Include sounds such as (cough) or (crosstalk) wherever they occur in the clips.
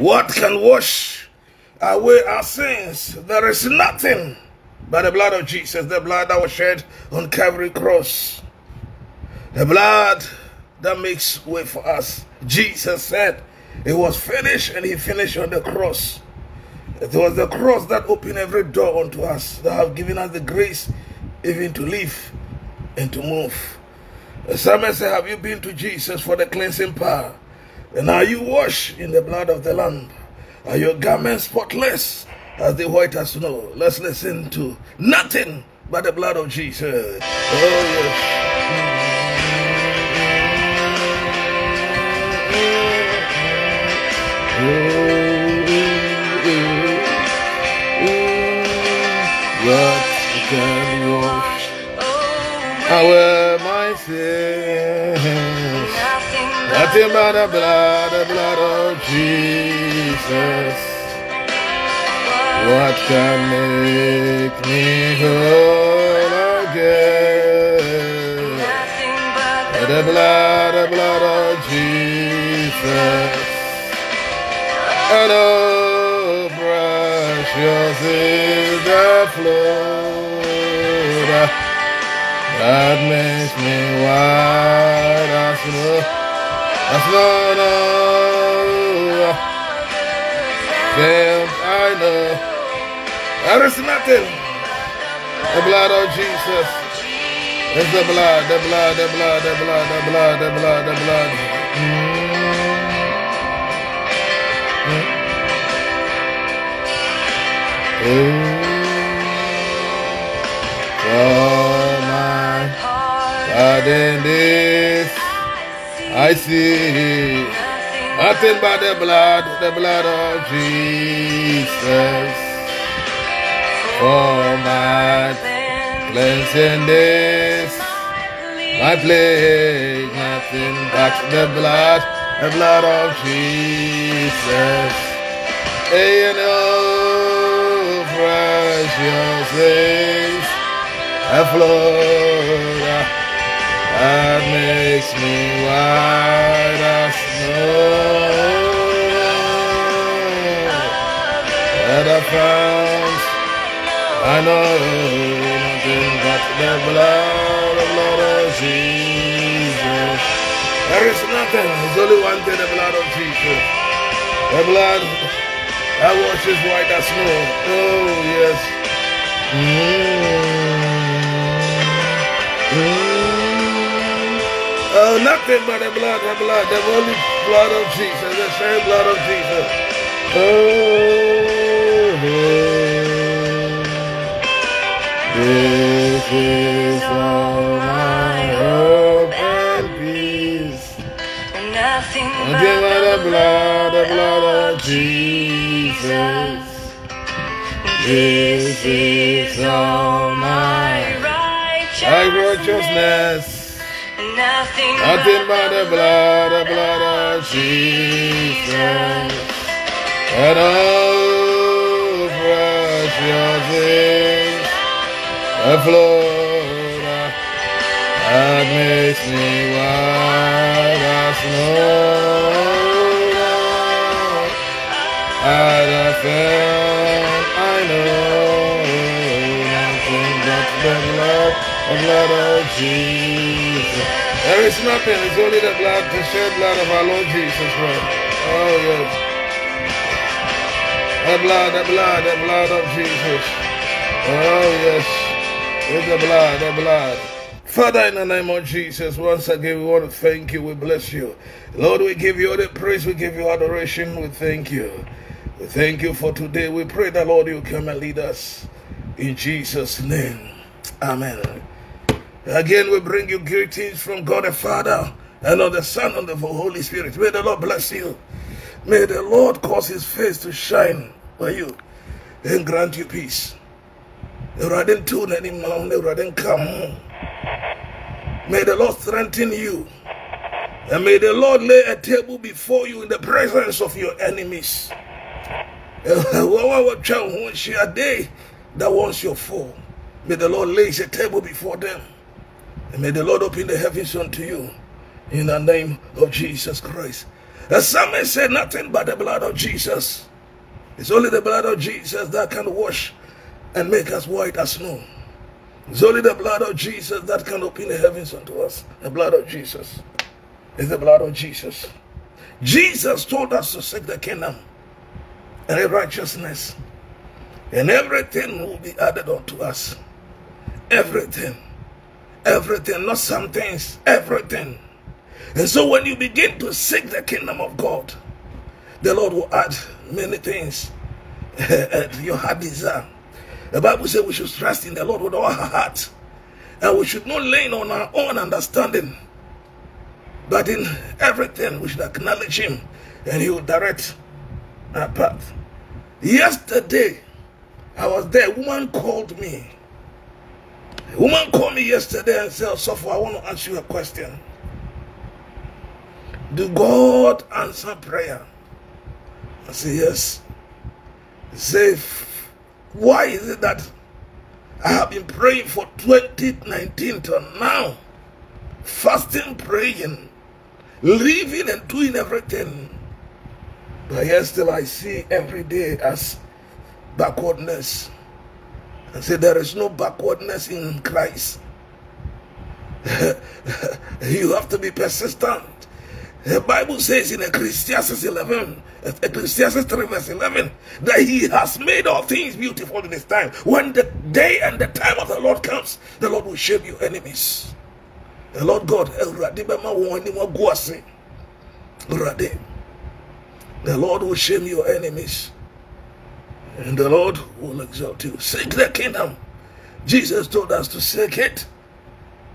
What can wash away our sins? There is nothing but the blood of Jesus, the blood that was shed on Calvary cross. The blood that makes way for us. Jesus said it was finished and he finished on the cross. It was the cross that opened every door unto us, that have given us the grace even to live and to move. The psalmist said, Have you been to Jesus for the cleansing power? And are you washed in the blood of the Lamb? Are your garments spotless as the white as snow? Let's listen to nothing but the blood of Jesus. Oh, yes. What can wash away my sins? Nothing but the blood, the blood of Jesus. What can make me whole again? But The blood, the blood of Jesus. And oh, precious is the flood that makes me white as snow. As snow, no. Then I know there is nothing. The blood of Jesus. It's the blood, the blood, the blood, the blood, the blood, the blood, the blood. Mm. For my God in this I see nothing but the blood, the blood of Jesus. For my cleansing this my place, nothing but the blood, the blood of Jesus. You oh, know, precious is a flood that makes me white as snow. That I found, I know nothing but the blood, the blood of Jesus. There is nothing, there's only one thing, the blood of Jesus. The blood that washes white as snow. Oh, yes. Mm. Oh, nothing but the blood, the blood, the holy blood of Jesus, the same blood of Jesus. Oh, this is all my hope and peace. Nothing Nothing but the blood, the blood of Jesus. This is all my righteousness. Nothing, Nothing but the blood, the blood of Jesus. And all precious is the flood that makes me white as snow. At a found, I know nothing but the blood, the blood of Jesus. There is nothing, it's only the blood, the shed blood of our Lord Jesus Christ. Oh, yes. The blood, the blood, the blood of Jesus. Oh, yes. It's the blood, the blood. Father, in the name of Jesus, once again, we want to thank you. We bless you. Lord, we give you all the praise. We give you adoration. We thank you. We thank you for today. We pray that, Lord, you come and lead us. In Jesus' name. Amen. Again, we bring you greetings from God the Father and of the Son and of the Holy Spirit. May the Lord bless you. May the Lord cause his face to shine for you and grant you peace. May the Lord strengthen you. And may the Lord lay a table before you in the presence of your enemies. (laughs) That wants your fall. May the Lord lay a table before them. And may the Lord open the heavens unto you. In the name of Jesus Christ. The psalmist said nothing but the blood of Jesus. It's only the blood of Jesus that can wash and make us white as snow. It's only the blood of Jesus that can open the heavens unto us. The blood of Jesus. is the blood of Jesus. Jesus told us to seek the kingdom and righteousness, and everything will be added unto us. Everything. Everything, not some things, everything. And so when you begin to seek the kingdom of God, the Lord will add many things to your heart desire. The Bible says we should trust in the Lord with all our heart. And we should not lean on our own understanding. But in everything, we should acknowledge Him and He will direct our path. Yesterday, I was there. A woman called me. A woman called me yesterday and said, Sopho, I want to ask you a question. Do God answer prayer? I said, Yes. Say, why is it that I have been praying for 2019 till now? Fasting, praying, living and doing everything. But yet still I see every day as backwardness. I say there is no backwardness in Christ. (laughs) you have to be persistent. The Bible says in Ecclesiastes 11, Ecclesiastes 3 verse 11, that he has made all things beautiful in his time. When the day and the time of the Lord comes, the Lord will shame your enemies. The Lord God, the Lord will shame your enemies. And the Lord will exalt you. Seek the kingdom. Jesus told us to seek it,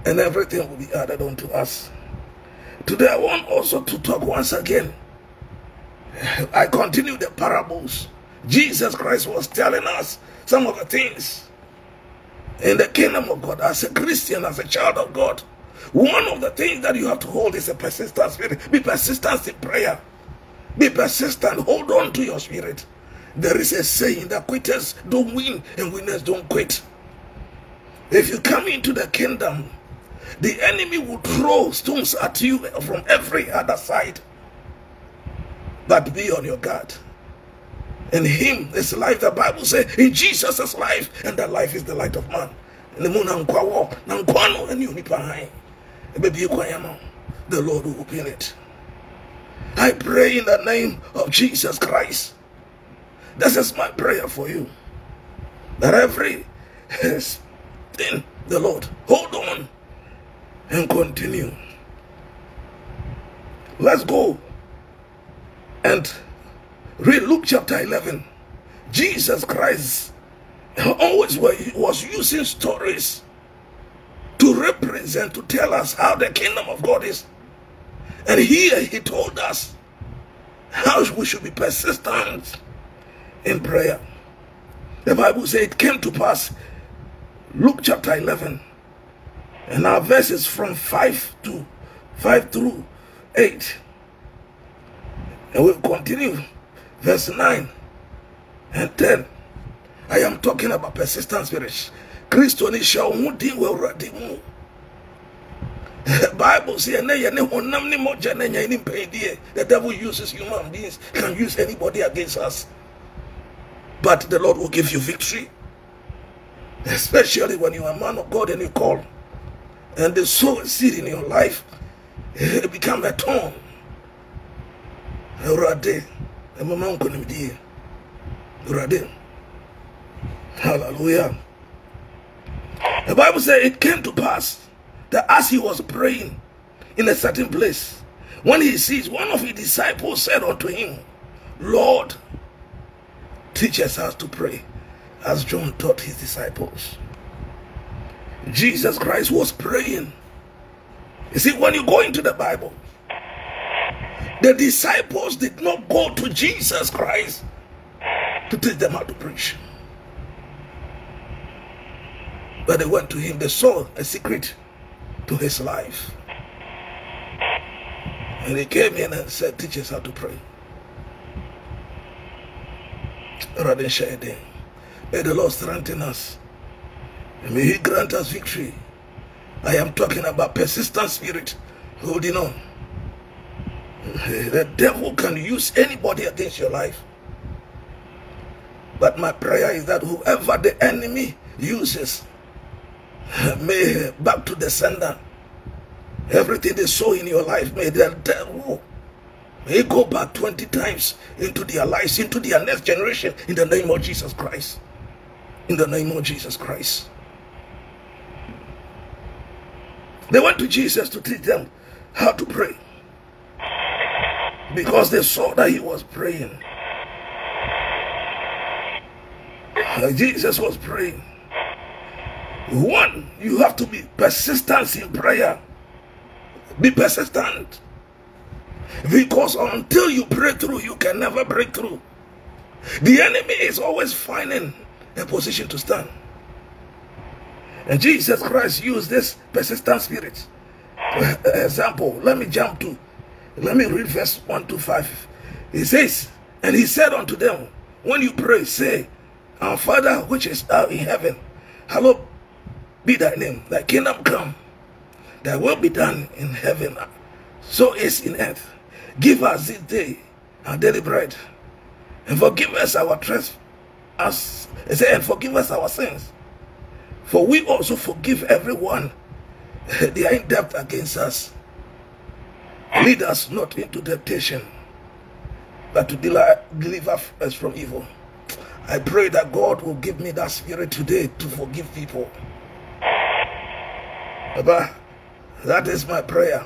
and everything will be added unto us. Today, I want also to talk once again. I continue the parables. Jesus Christ was telling us some of the things in the kingdom of God as a Christian, as a child of God. One of the things that you have to hold is a persistent spirit. Be persistent in prayer. Be persistent. Hold on to your spirit. There is a saying that quitters don't win and winners don't quit. If you come into the kingdom, the enemy will throw stones at you from every other side. But be on your guard. In him is life. The Bible says, in Jesus is life, and that life is the light of man. The Lord will open it. I pray in the name of Jesus Christ. This is my prayer for you. That every thing, the Lord, hold on and continue. Let's go and read Luke chapter 11. Jesus Christ always was using stories to represent, to tell us how the kingdom of God is. And here he told us how we should be persistent in prayer. The Bible says it came to pass, Luke chapter 11, and our verses from 5 to 5 through 8. And we'll continue verse 9 and 10. I am talking about persistent spirits. Christo ni sha ohun din we already mu. Bible says. The devil uses human beings, can use anybody against us. But the Lord will give you victory. Especially when you are a man of God and you call and the sow a seed in your life, it become a. Awurade, ɛmama eh, Hallelujah. The Bible says it came to pass that as he was praying in a certain place, when he sees one of his disciples said unto him, Lord, teach us to pray, as John taught his disciples. Jesus Christ was praying. You see, when you go into the Bible, the disciples did not go to Jesus Christ to teach them how to preach. But they went to him, they saw a secret to his life. And he came in and said, Teach us how to pray. Rather than May the Lord strengthen us May He grant us victory. I am talking about persistent spirit holding on. The devil can use anybody against your life. But my prayer is that whoever the enemy uses, may back to the sender. Everything they sow in your life, may the devil may go back 20 times into their lives, into their next generation, in the name of Jesus Christ. In the name of Jesus Christ. They went to Jesus to teach them how to pray because they saw that he was praying. Uh, Jesus was praying. One, you have to be persistent in prayer. Be persistent. Because until you break through, you can never break through. The enemy is always finding a position to stand. And Jesus Christ used this persistent spirit. Uh, example, let me jump to, let me read verse 1 to 5. He says, And he said unto them, When you pray, say, Our Father which is out in heaven, hallowed be thy name, thy kingdom come, thy will be done in heaven, so is in earth. Give us this day our daily bread, and forgive us our trespasses, and forgive us our sins. For we also forgive everyone (laughs) they are in debt against us. Lead us not into temptation, but to deliver us from evil. I pray that God will give me that spirit today to forgive people. Baba, that is my prayer.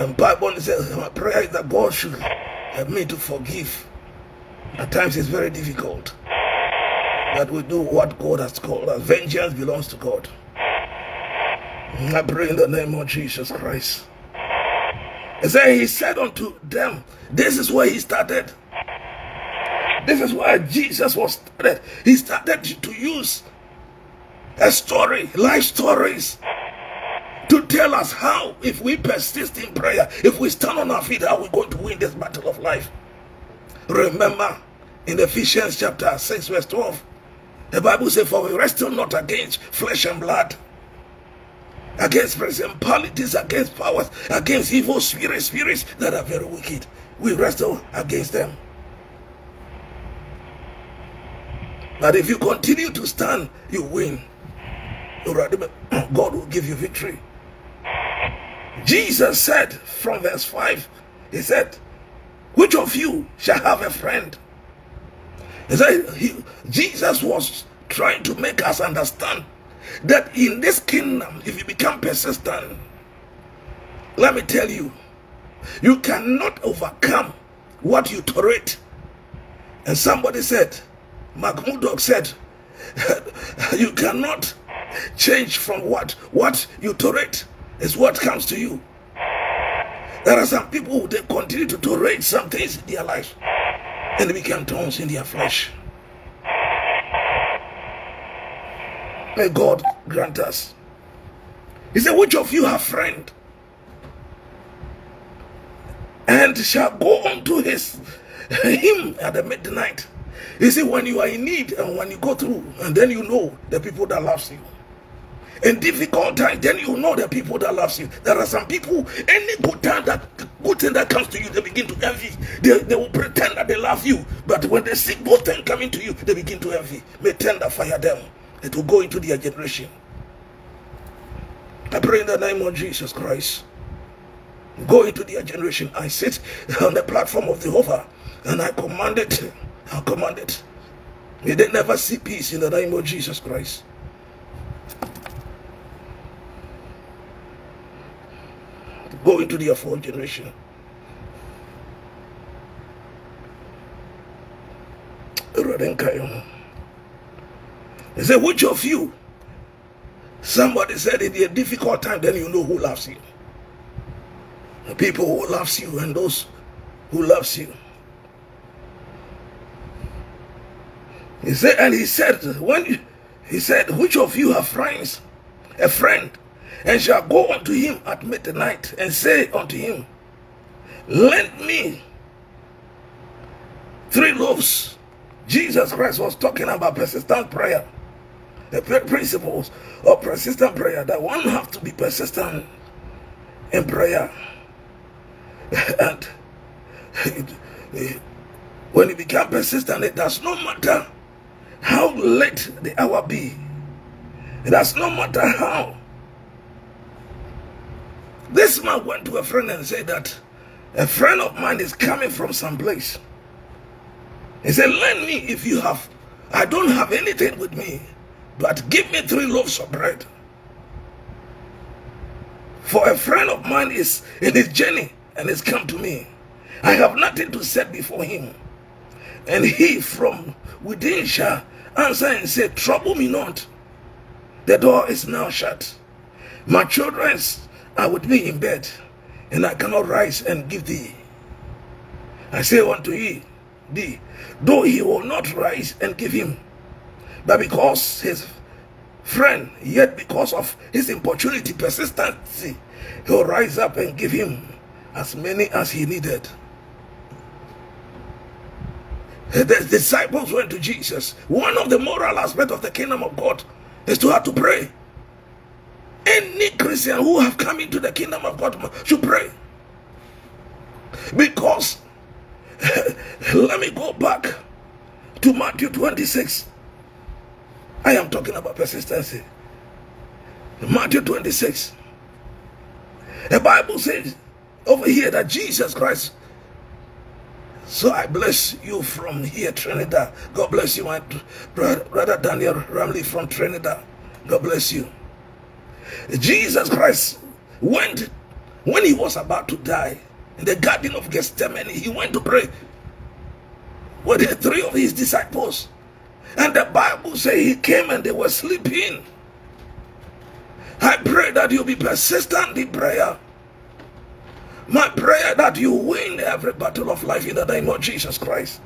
And Bible says my prayer is that God should help me to forgive. At times it's very difficult. That we do what God has called us. Vengeance belongs to God. I pray in the name of Jesus Christ. And said, He said unto them, This is where He started. This is where Jesus was started. He started to use a story, life stories, to tell us how, if we persist in prayer, if we stand on our feet, how we're going to win this battle of life. Remember in Ephesians chapter 6, verse 12, the Bible says, For we wrestle not against flesh and blood, against principalities, against powers, against evil spirits, spirits that are very wicked. We wrestle against them. But if you continue to stand, you win. God will give you victory. Jesus said from verse 5, He said, Which of you shall have a friend? He said, he, Jesus was trying to make us understand that in this kingdom, if you become persistent, let me tell you, you cannot overcome what you tolerate. And somebody said, Mahmoud said, (laughs) you cannot change from what what you tolerate is what comes to you. There are some people who they continue to tolerate some things in their life and they become thorns in their flesh. May God grant us. He said, Which of you have friend? And shall go unto his him at the midnight. You see, when you are in need and when you go through, and then you know the people that loves you. In difficult times, then you know the people that loves you. There are some people, any good time that good thing that comes to you, they begin to envy. They, they will pretend that they love you, but when they see good thing coming to you, they begin to envy. May tender fire them. It will go into their generation. I pray in the name of Jesus Christ. Go into their generation. I sit on the platform of Jehovah and I command it. I command it. May they never see peace in the name of Jesus Christ. Go into their fourth generation. He said, Which of you? Somebody said in a difficult time, then you know who loves you. The people who loves you and those who loves you. He said, and he said, when he said, which of you have friends, a friend, and shall go unto him at midnight and say unto him, Lend me three loaves. Jesus Christ was talking about persistent prayer the principles of persistent prayer that one have to be persistent in prayer. (laughs) and (laughs) when you become persistent, it does not matter how late the hour be. It does not matter how. This man went to a friend and said that a friend of mine is coming from some place. He said, Lend me if you have. I don't have anything with me, but give me three loaves of bread. For a friend of mine is in his journey and has come to me. I have nothing to set before him. And he from within shall answer and say, Trouble me not. The door is now shut. My children are would be in bed, and I cannot rise and give thee. I say unto ye, thee, though he will not rise and give him, but because his friend, yet because of his importunity, persistency, he'll rise up and give him as many as he needed. The disciples went to Jesus. One of the moral aspects of the kingdom of God is to have to pray. Any Christian who have come into the kingdom of God should pray. Because, (laughs) let me go back to Matthew 26. I am talking about persistency. Matthew 26. The Bible says over here that Jesus Christ so I bless you from here, Trinidad. God bless you, my brother Daniel Ramley from Trinidad. God bless you. Jesus Christ went when he was about to die in the Garden of Gethsemane. He went to pray with the three of his disciples. And the Bible says he came and they were sleeping. I pray that you be persistent in prayer. My prayer that you win every battle of life in the name of Jesus Christ.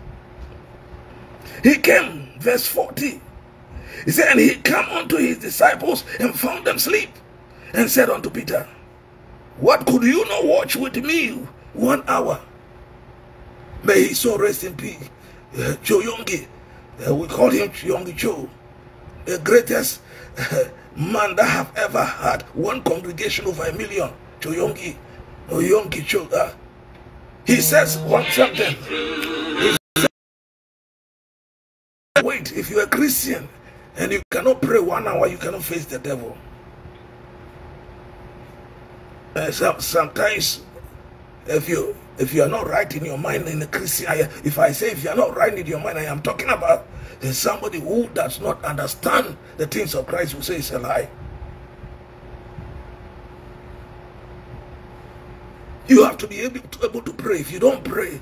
He came, verse 40. He said, And he came unto his disciples and found them asleep, and said unto Peter, What could you not watch with me one hour? May he so rest in peace. Uh, Cho Yonggi, uh, we call him Yonggi Cho, the greatest uh, man that have ever had one congregation over a million. Joe Yongi Oyom Kichoga. He says one something. He Wait, if you're a Christian and you cannot pray one hour, you cannot face the devil. Uh, so, sometimes, if you if you are not right in your mind in a Christian, I, if I say if you are not right in your mind, I am talking about there's somebody who does not understand the things of Christ who say it's a lie. You have to be able to, able to pray. If you don't pray,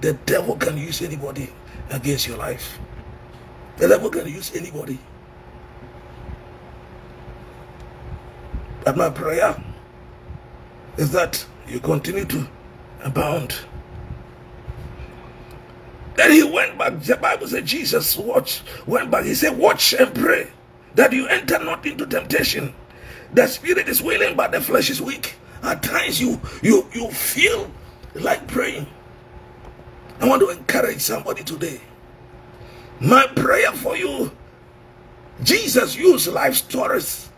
the devil can use anybody against your life. The devil can use anybody. But my prayer is that you continue to abound. Then he went back. The Bible said Jesus watch, went back. He said, Watch and pray that you enter not into temptation. The spirit is willing, but the flesh is weak. At times you you you feel like praying. I want to encourage somebody today. My prayer for you, Jesus used life stories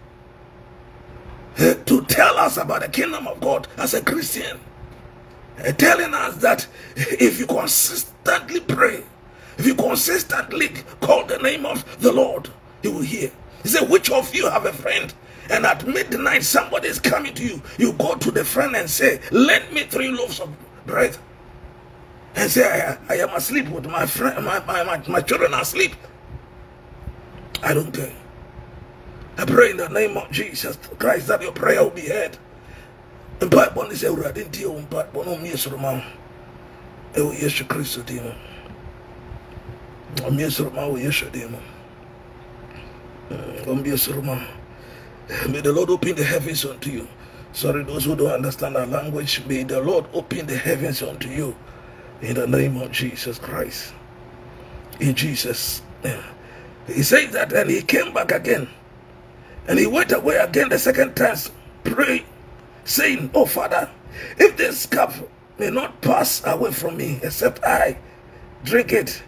eh, to tell us about the kingdom of God as a Christian. Eh, telling us that if you consistently pray, if you consistently call the name of the Lord, He will hear. He said, Which of you have a friend and at midnight somebody is coming to you, you go to the friend and say, Lend me three loaves of bread. And say, I, I am asleep with my friend, my, my, my, my children are asleep. I don't care. I pray in the name of Jesus Christ that your prayer will be heard. And Bible is a radin to you, but one of me is Roman. Ewo Yesu Christo dimo. Om Yesu Roman, Yesu dimo. Mm, Om Yesu Roman. May the Lord open the heavens unto you. Sorry, those who don't understand our language, may the Lord open the heavens unto you in the name of Jesus Christ. In Jesus'. He said that and he came back again. And he went away again the second time, pray, saying, Oh Father, if this cup may not pass away from me, except I drink it,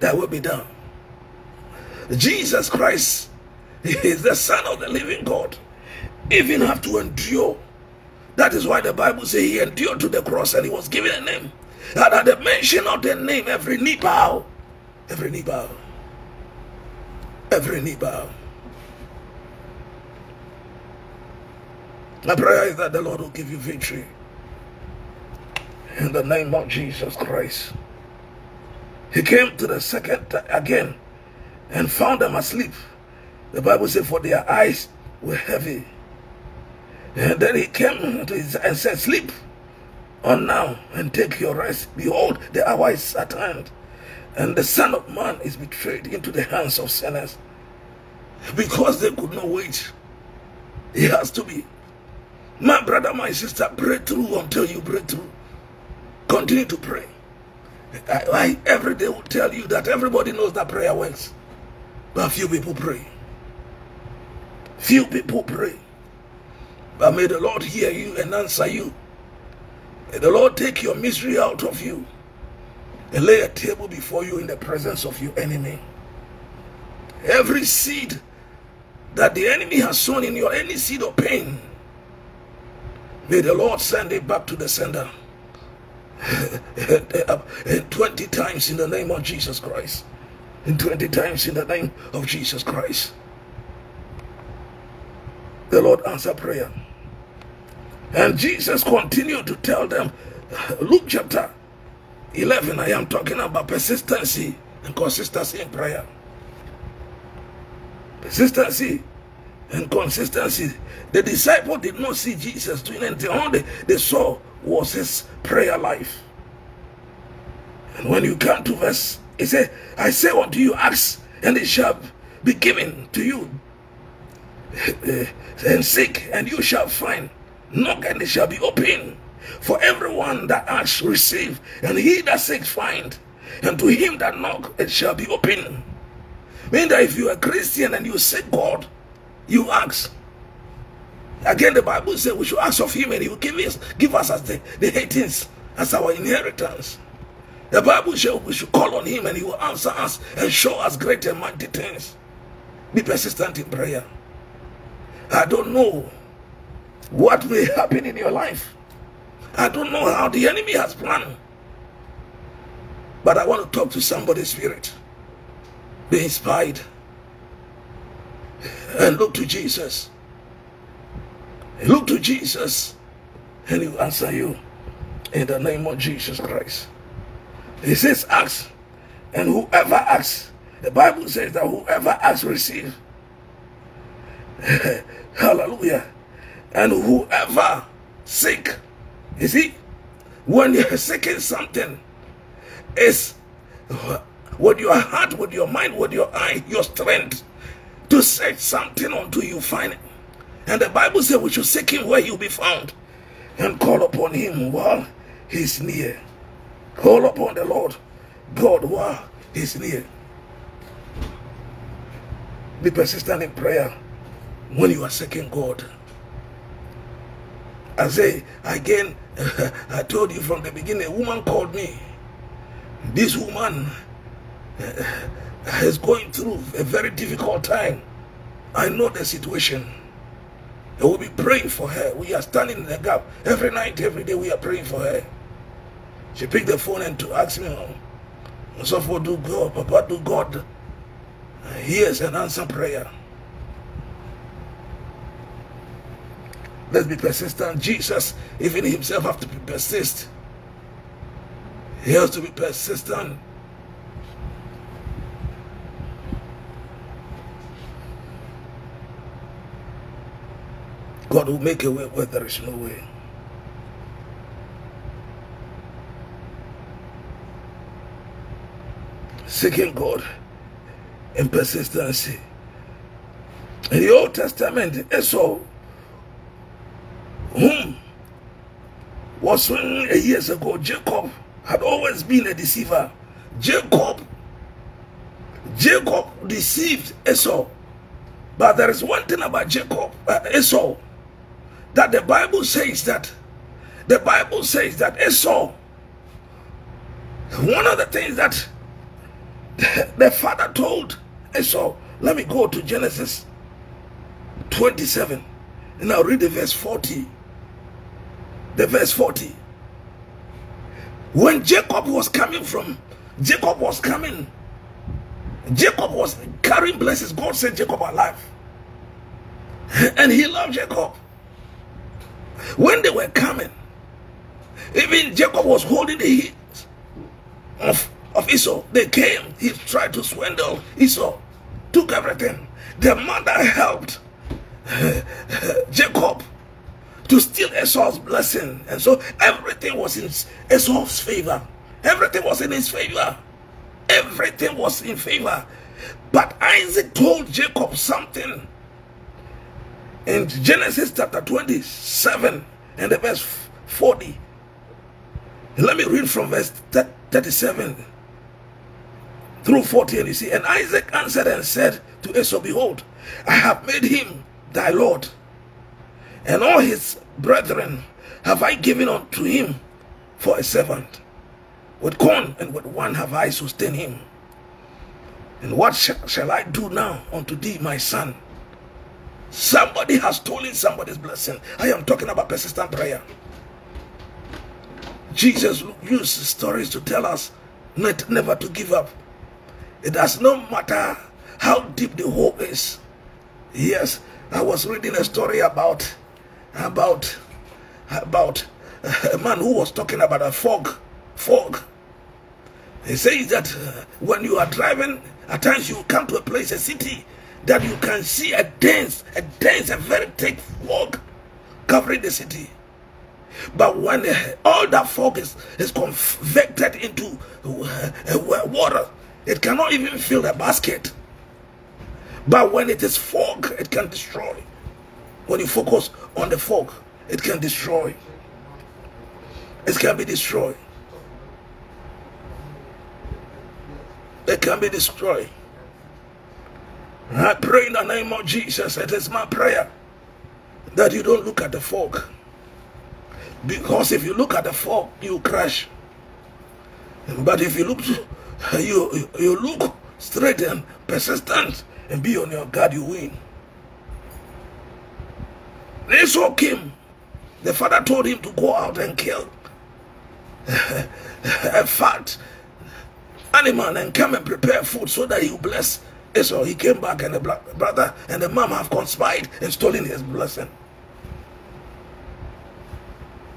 that will be done. Jesus Christ (laughs) is the Son of the living God. Even have to endure That is why the Bible says he endured to the cross and he was given a name. And at the mention of the name, every knee bow. Every knee bow. Every knee bow. My prayer is that the Lord will give you victory. In the name of Jesus Christ. He came to the second again and found them asleep. The Bible says, For their eyes were heavy. And then he came to his and said, Sleep on now and take your rest. Behold, the hour is at hand, and the Son of Man is betrayed into the hands of sinners. Because they could not wait. He has to be. My brother, my sister, pray through until you break through. Continue to pray. I, I every day will tell you that everybody knows that prayer works. But few people pray. Few people pray. But may the Lord hear you and answer you. May the Lord take your misery out of you and lay a table before you in the presence of your enemy. Every seed that the enemy has sown in your any seed of pain, may the Lord send it back to the sender. (laughs) 20 times in the name of Jesus Christ. And 20 times in the name of Jesus Christ. The Lord answer prayer. And Jesus continued to tell them, Luke chapter 11, I am talking about persistency and consistency in prayer. Persistency and consistency. The disciple did not see Jesus doing anything. All they, they saw was his prayer life. And when you come to verse, he said, I say unto you, ask, and it shall be given to you. (laughs) and seek, and you shall find. Knock, and it shall be open. For everyone that asks, receive, and he that seeks, find. And to him that knock, it shall be open. Mean that if you are Christian and you seek God, you ask. Again, the Bible says we should ask of him and he will give us, give us as the, the hatings, as our inheritance. The Bible says we should call on him and he will answer us and show us great and mighty things. Be persistent in prayer. I don't know what may happen in your life. I don't know how the enemy has planned. But I want to talk to somebody's spirit. Be inspired. And look to Jesus. Look to Jesus. And he will answer you. In the name of Jesus Christ. He says, ask. And whoever asks, the Bible says that whoever asks, receives. (laughs) Hallelujah. And whoever seek, you see, when you're seeking something, is with your heart, with your mind, with your eye, your strength to search something until you find it. And the Bible says we should seek him where he'll be found and call upon him while he's near. Call upon the Lord God while he's near. Be persistent in prayer when you are seeking God. I say again, (laughs) I told you from the beginning, a woman called me. This woman (laughs) is going through a very difficult time. I know the situation. I will be praying for her. We are standing in the gap. Every night, every day, we are praying for her. She picked the phone and to ask me, so for do God, Papa, do God hears and answer prayer. Let's be persistent. Jesus, even himself, have to be persist. He has to be persistent. God will make a way where there is no way. Seeking God in persistency. In the Old Testament, Esau, whom was when years ago, Jacob had always been a deceiver. Jacob, Jacob deceived Esau. But there is one thing about Jacob, uh, Esau, that the Bible says that the Bible says that Esau, one of the things that the, (laughs) the father told Esau, let me go to Genesis 27 and I'll read the verse 40. The verse 40. When Jacob was coming from, Jacob was coming, Jacob was carrying blessings. God sent Jacob alive. And he loved Jacob. When they were coming, even Jacob was holding the heels of, of Esau. They came, he tried to swindle Esau, took everything. The mother helped (laughs) Jacob to steal Esau's blessing. And so everything was in Esau's favor. Everything was in his favor. Everything was in favor. But Isaac told Jacob something in Genesis chapter 27 and the verse 40. Let me read from verse 37 through 40. And you see, and Isaac answered and said to Esau, Behold, I have made him thy Lord, and all his brethren have I given unto him for a servant. With corn and with one have I sustained him. And what sh shall I do now unto thee, my son? Somebody has stolen somebody's blessing. I am talking about persistent prayer. Jesus used stories to tell us not, never to give up. It does not matter how deep the hole is. Yes, I was reading a story about about about a man who was talking about a fog. Fog. He says that uh, when you are driving, at times you come to a place, a city, that you can see a dense, a dense, a very thick fog covering the city. But when uh, all that fog is, is convected into uh, water, it cannot even fill the basket. But when it is fog, it can destroy. When you focus on the fog, it can destroy. It can be destroyed. It can be destroyed. I pray in the name of Jesus. It is my prayer that you don't look at the fog. Because if you look at the fog, you crash. But if you look, you, you look straight and persistent and be on your guard, you win. Esau came. The father told him to go out and kill (laughs) a fat animal and come and prepare food so that he will bless Esau. He came back and the brother and the mom have conspired and stolen his blessing.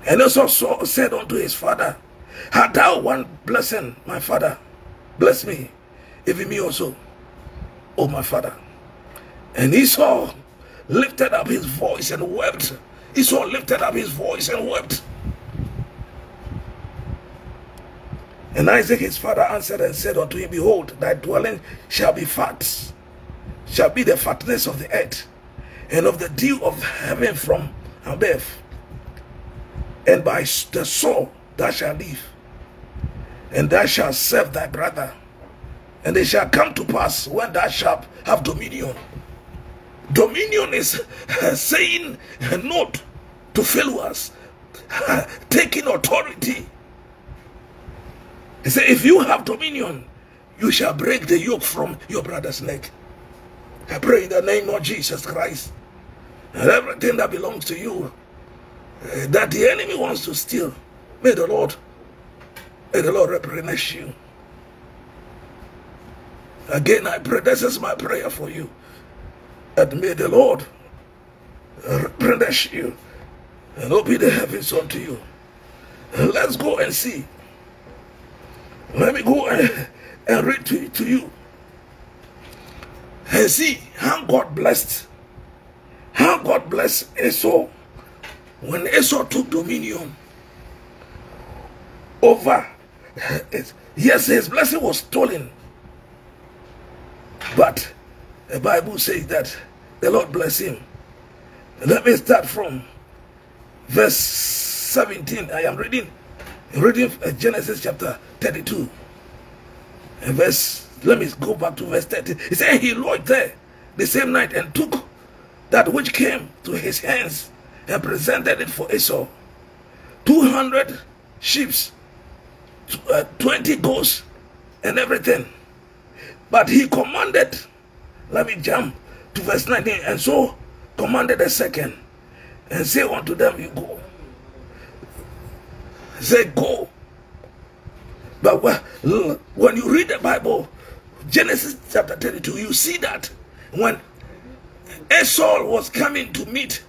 And Esau said unto his father, Had thou one blessing, my father, bless me, even me also, O my father. And Esau lifted up his voice and wept. Esau lifted up his voice and wept. And Isaac his father answered and said unto him, Behold, thy dwelling shall be fat, shall be the fatness of the earth, and of the dew of heaven from above. And by the soul thou shalt live, and thou shalt serve thy brother. And it shall come to pass when thou shalt have dominion. Dominion is saying no to failures, taking authority he said, If you have dominion, you shall break the yoke from your brother's neck. I pray in the name of Jesus Christ and everything that belongs to you uh, that the enemy wants to steal, may the Lord, may the Lord replenish you. Again, I pray, this is my prayer for you, that may the Lord replenish you and open the heavens unto you. And let's go and see let me go and, and read to, to you and see how God blessed, how God blessed Esau when Esau took dominion over it. Yes, his blessing was stolen, but the Bible says that the Lord bless him. Let me start from verse 17. I am reading reading Genesis chapter 32 and verse let me go back to verse 30 he said he lodged there the same night and took that which came to his hands and presented it for Esau. 200 sheep uh, 20 goats and everything. But he commanded let me jump to verse 19 and so commanded the second and say unto them you go Say, go. But when you read the Bible, Genesis chapter 32, you see that when Esau was coming to meet,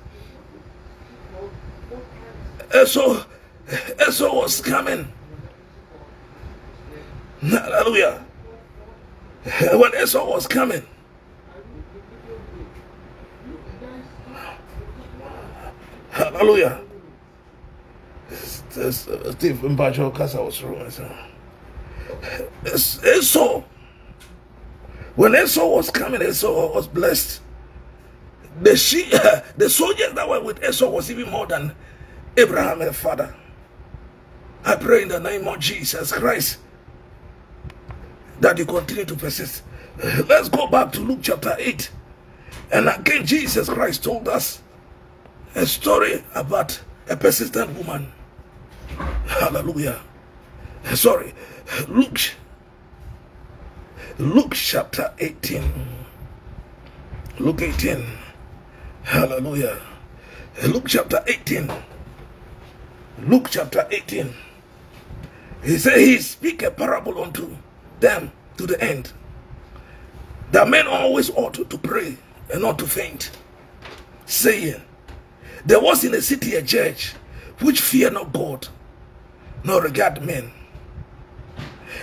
Esau, Esau was coming. Hallelujah. When Esau was coming, Hallelujah. Uh, Steve Mbacho Kasa was wrong. Esau, when Esau was coming, Esau was blessed. The she, (laughs) the soldiers that were with Esau was even more than Abraham, her father. I pray in the name of Jesus Christ that you continue to persist. Let's go back to Luke chapter 8. And again, Jesus Christ told us a story about a persistent woman. Hallelujah. Sorry, Luke. Luke chapter 18. Luke 18. Hallelujah. Luke chapter 18. Luke chapter 18. He said he speak a parable unto them to the end. That men always ought to pray and not to faint, saying, There was in the city a judge which fear not God, nor regard men.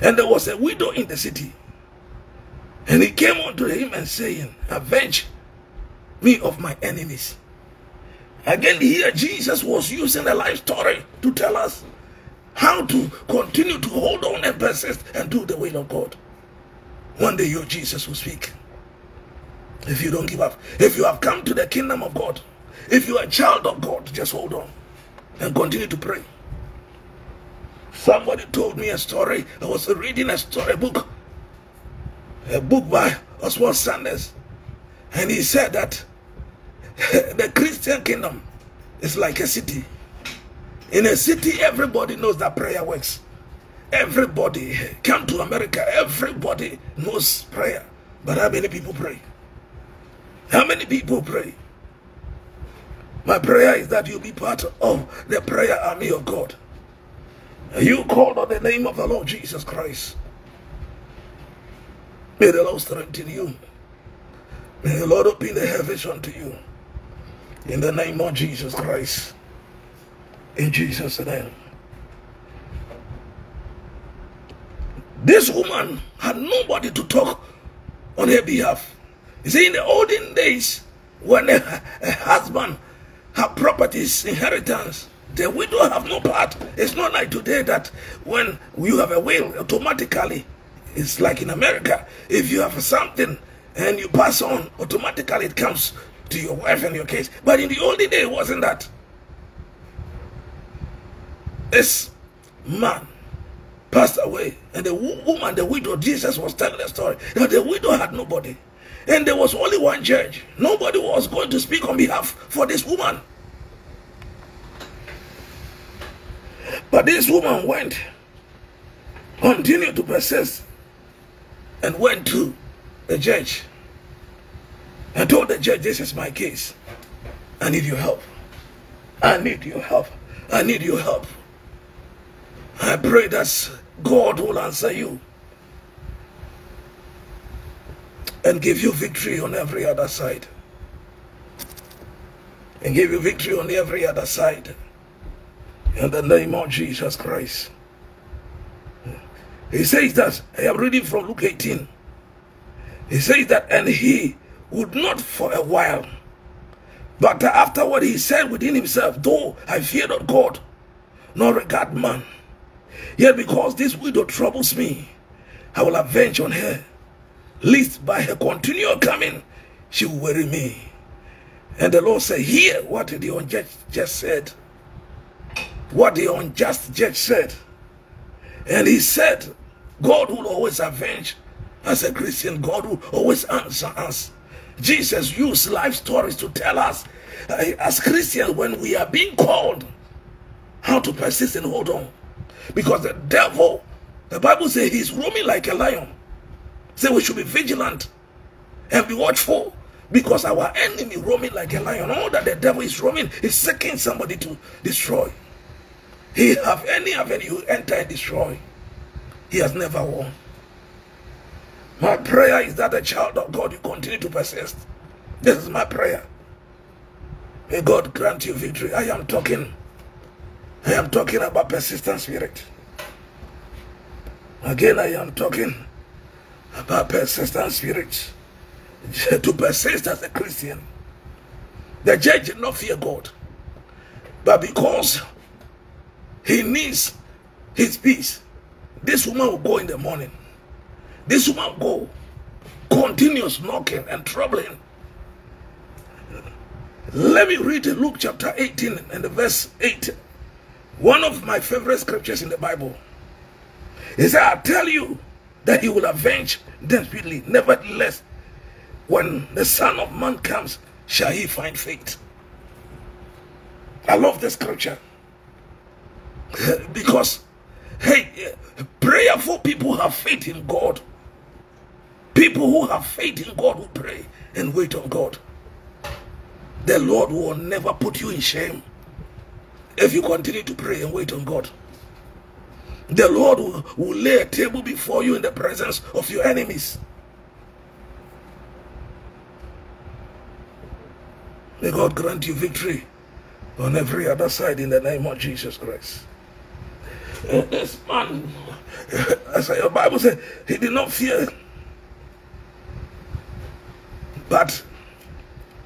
And there was a widow in the city. And he came unto him and saying, Avenge me of my enemies. Again, here Jesus was using a life story to tell us how to continue to hold on and persist and do the will of God. One day your Jesus will speak. If you don't give up, if you have come to the kingdom of God, if you are a child of God, just hold on and continue to pray. Somebody told me a story. I was reading a story book, a book by Oswald Sanders, and he said that (laughs) the Christian kingdom is like a city. In a city, everybody knows that prayer works. Everybody come to America, everybody knows prayer. But how many people pray? How many people pray? My prayer is that you be part of the prayer army of God. You call on the name of the Lord Jesus Christ. May the Lord strengthen you. May the Lord open the heavens unto you. In the name of Jesus Christ. In Jesus' name. This woman had nobody to talk on her behalf. You see, in the olden days, when a husband had properties, inheritance, the widow have no part. It's not like today that when you have a will, automatically, it's like in America, if you have something and you pass on, automatically it comes to your wife and your kids. But in the olden day, it wasn't that. This man passed away, and the woman, the widow, Jesus was telling the story that the widow had nobody, and there was only one judge. Nobody was going to speak on behalf for this woman. But this woman went, continued to persist, and went to the judge and told the judge, This is my case. I need your help. I need your help. I need your help. I pray that God will answer you and give you victory on every other side. And give you victory on every other side. In the name of Jesus Christ. He says that, I am reading from Luke 18. He says that, and he would not for a while. But afterward he said within himself, Though I fear not God, nor regard man, yet because this widow troubles me, I will avenge on her, lest by her continual coming she will weary me. And the Lord said, Hear what the unjust just said. What the unjust judge said. And he said, God will always avenge. As a Christian, God will always answer us. Jesus used life stories to tell us, uh, as Christians, when we are being called, how to persist and hold on. Because the devil, the Bible says he's roaming like a lion. Say we should be vigilant and be watchful because our enemy roaming like a lion. All that the devil is roaming is seeking somebody to destroy. he have any avenue enter and destroy. He has never won. My prayer is that the child of God you continue to persist. This is my prayer. May God grant you victory. I am talking. I am talking about persistent spirit. Again, I am talking about persistent spirit. (laughs) to persist as a Christian. The judge did not fear God. But because he needs his peace, this woman will go in the morning. This woman will go, continuous knocking and troubling. Let me read Luke chapter 18 and the verse 8. One of my favorite scriptures in the Bible. He said, I tell you that he will avenge them speedily. Nevertheless, when the Son of Man comes, shall he find faith? I love this scripture (laughs) because, hey, prayerful people have faith in God. People who have faith in God will pray and wait on God. The Lord will never put you in shame if you continue to pray and wait on God. The Lord will, will lay a table before you in the presence of your enemies. May God grant you victory on every other side in the name of Jesus Christ. Uh, this man, as your Bible says, he did not fear, but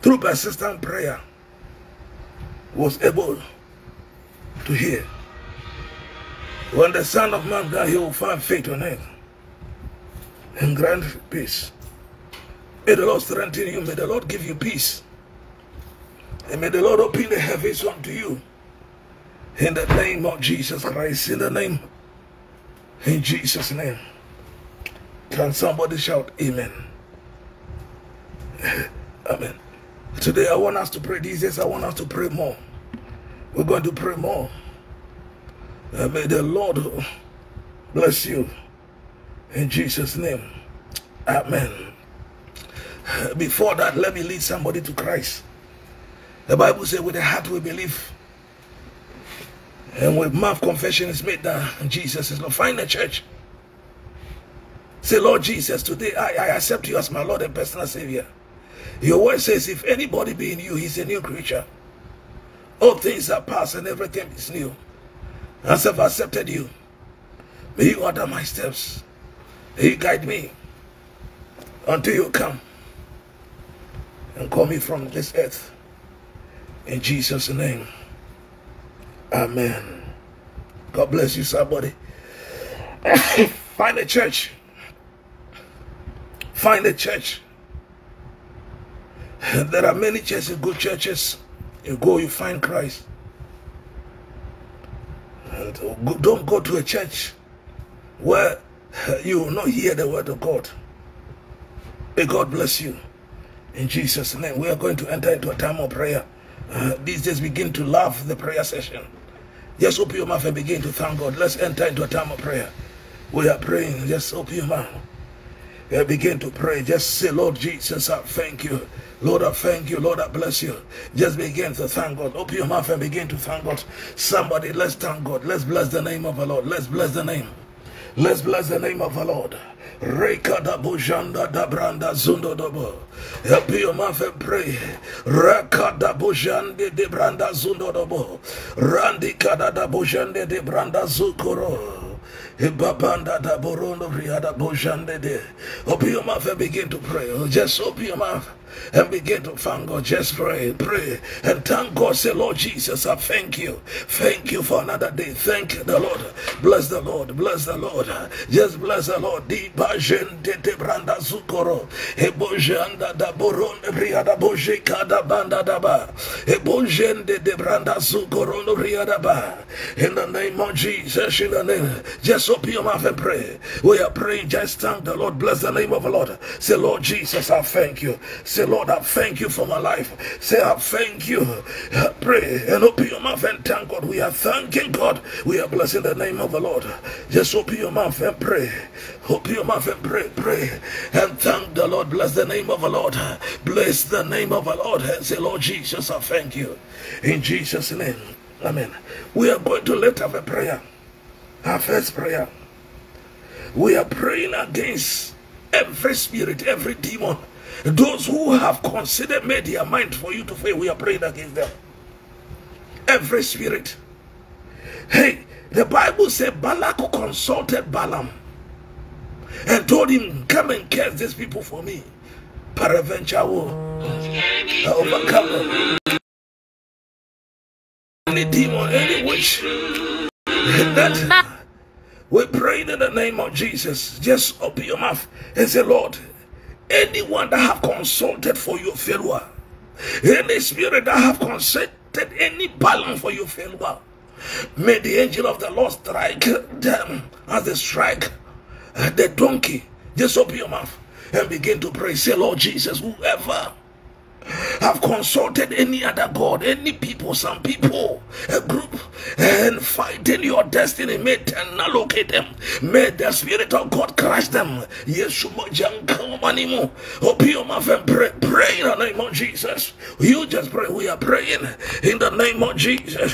through persistent prayer was able to hear. When the Son of Man died, he will find faith on earth and grant peace. May the Lord strengthen you. May the Lord give you peace. And may the Lord open the heavens unto you. In the name of Jesus Christ. In the name. In Jesus' name. Can somebody shout amen? (laughs) amen. Today I want us to pray. These days I want us to pray more. We're going to pray more. And may the Lord bless you. In Jesus' name. Amen. Before that, let me lead somebody to Christ. The Bible says, with the heart we believe, and with mouth confession is made that Jesus is Lord. Find a church. Say, Lord Jesus, today I, I accept you as my Lord and personal Savior. Your word says, if anybody be in you, he's a new creature. All things are past and everything is new. As I've accepted you, may you order my steps. May you guide me until you come and call me from this earth. In Jesus' name. Amen. God bless you, somebody. (coughs) Find a church. Find a church. There are many churches, good churches. You go, you find Christ. Don't go to a church where you will not hear the word of God. May God bless you. In Jesus' name, we are going to enter into a time of prayer. Uh, these days begin to love the prayer session. Just open your mouth and begin to thank God. Let's enter into a time of prayer. We are praying. Just open your mouth. And begin to pray. Just say, Lord Jesus, I thank you. Lord, I thank you. Lord, I bless you. Just begin to thank God. Open your mouth and begin to thank God. Somebody, let's thank God. Let's bless the name of the Lord. Let's bless the name. Let's bless the name of the Lord. Reka da bujanda da branda zundo dobo. Help your mouth and pray. Reka da bujande de branda zundo dobo. Randi kada da bujande de branda zukoro. Ibabanda da borondo riada bujande de. Open your mouth and begin to pray. Oh, just open your mouth and begin to thank God. Just pray, pray, and thank God. Say, Lord Jesus, I thank you. Thank you for another day. Thank the Lord. Bless the Lord. Bless the Lord. Just bless the Lord. In the name of Jesus, in the name. Just open your mouth and pray. We are praying. Just thank the Lord. Bless the name of the Lord. Say, Lord Jesus, I thank you. Say, Lord, I thank you for my life. Say, I thank you. Pray and open your mouth and thank God. We are thanking God. We are blessing the name of the Lord. Just open your mouth and pray. Open your mouth and pray. Pray and thank the Lord. Bless the name of the Lord. Bless the name of the Lord. And say, Lord Jesus, I thank you. In Jesus' name. Amen. We are going to lift up a prayer. Our first prayer. We are praying against every spirit, every demon. Those who have considered made their mind for you to fail, we are praying against them. Every spirit. Hey, the Bible said Balak consulted Balaam and told him, Come and curse these people for me. Peradventure I will overcome them. Any demon, any witch that we pray in the name of Jesus. Just open your mouth and say, Lord, anyone that have consulted for your failure, any spirit that have consulted any balance for your failure, may the angel of the Lord strike them as they strike the donkey. Just open your mouth and begin to pray. Say, Lord Jesus, whoever have consulted any other God, any people, some people, a group, and fighting your destiny. May ten locate them. May the Spirit of God crush them. Yes, Open your mouth and pray. Pray in the name of Jesus. You just pray. We are praying in the name of Jesus.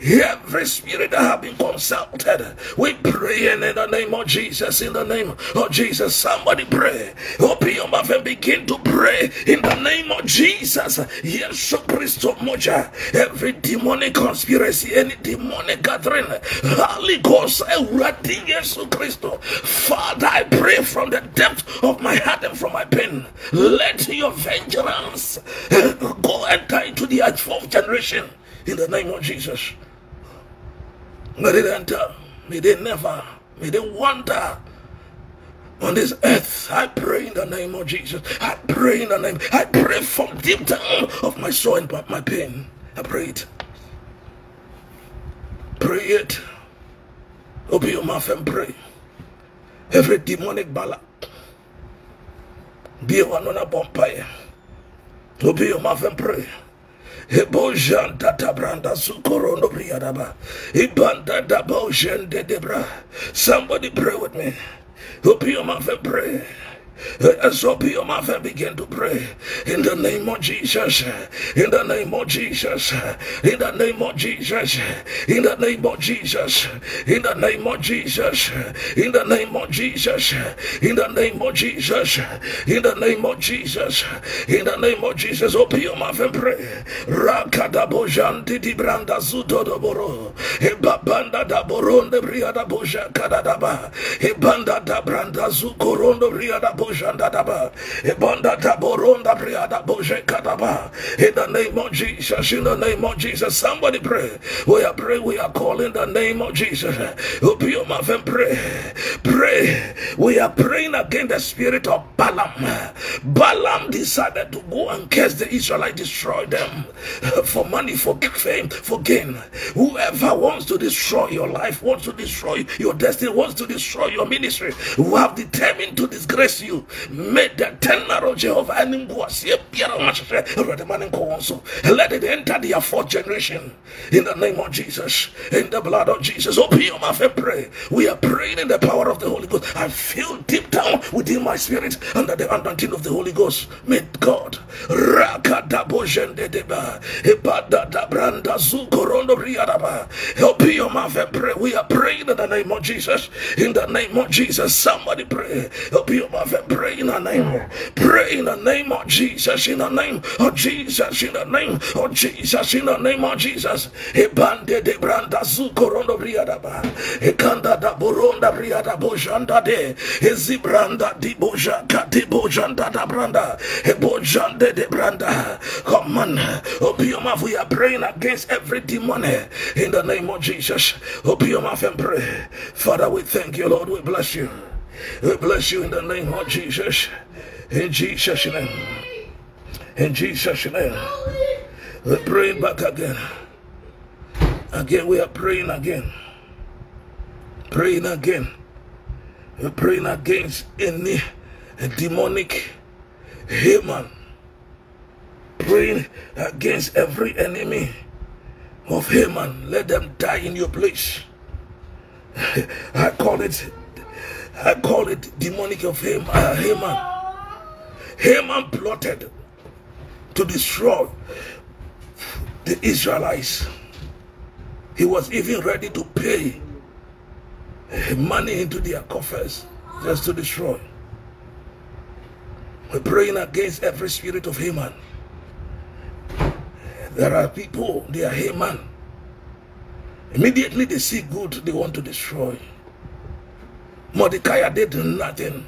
Every spirit that have been consulted, we pray in the name of Jesus. In the name of Jesus, somebody pray. Open your begin to pray in the name of Jesus. Jesus, Yesu Christo moja, every demonic conspiracy, any demonic gathering, Holy Ghost, Yesu Christo. Father, I pray from the depth of my heart and from my pain, let your vengeance eh, go enter into the fourth generation in the name of Jesus. May it enter, may they never, may they wander on this earth. I pray in the name of Jesus. I pray in the name. I pray from deep down of my soul and my pain. I pray it. Pray it. Open your mouth and pray. Every demonic bala. Be one on a bonfire. Open your mouth and pray. Ebojan tata branda sukorono briadaba. Ibanda da bojan de debra. Somebody pray with me. Hook him up for bread. Let's open your to pray. In the name of Jesus. In the name of Jesus. In the name of Jesus. In the name of Jesus. In the name of Jesus. In the name of Jesus. In the name of Jesus. In the name of Jesus. In the name of Jesus. Open your mouth pray. Rakada bojanti di branda zuto do boro. Ebabanda da boronde briada boja kadadaba. Ebanda da branda zukorondo briada boja In the name of Jesus, in the name of Jesus, somebody pray. We are praying, we are calling the name of Jesus. Pray. Pray. We are praying against the spirit of Balaam. Balaam decided to go and curse the Israelites, destroy them for money, for fame, for gain. Whoever wants to destroy your life, wants to destroy your destiny, wants to destroy your ministry, who have determined to disgrace you, Made the tenor of Jehovah and let it enter their fourth generation in the name of Jesus, in the blood of Jesus. Open your mouth and pray. We are praying in the power of the Holy Ghost. I feel deep down within my spirit under the anointing of the Holy Ghost. May God Open your mouth and pray. We are praying in the name of Jesus. In the name of Jesus. Somebody pray. Open your mouth and pray in the name. Pray in the name of Jesus. In the name of Jesus. In the name of Jesus. In the name of Jesus. Ebande de branda zukorondo briadaba. Ekanda da boronda briada bojanda de. Ezibranda di boja kati bojanda da branda. Ebojande de branda. Come on. Mouth. We are praying against every demon in the name of Jesus. Mouth and pray. Father, we thank you, Lord. We bless you. We bless you in the name of Jesus. In Jesus' name. In Jesus' name. We're praying back again. Again, we are praying again. Praying again. We're praying against any demonic Haman. Praying against every enemy of Haman. Let them die in your place. (laughs) I call it I call it demonic of Haman. Uh, Haman. Haman plotted to destroy the Israelites. He was even ready to pay money into their coffers just to destroy. We're praying against every spirit of Haman. There are people, they are Haman. Immediately they see good, they want to destroy. Mordecai did nothing.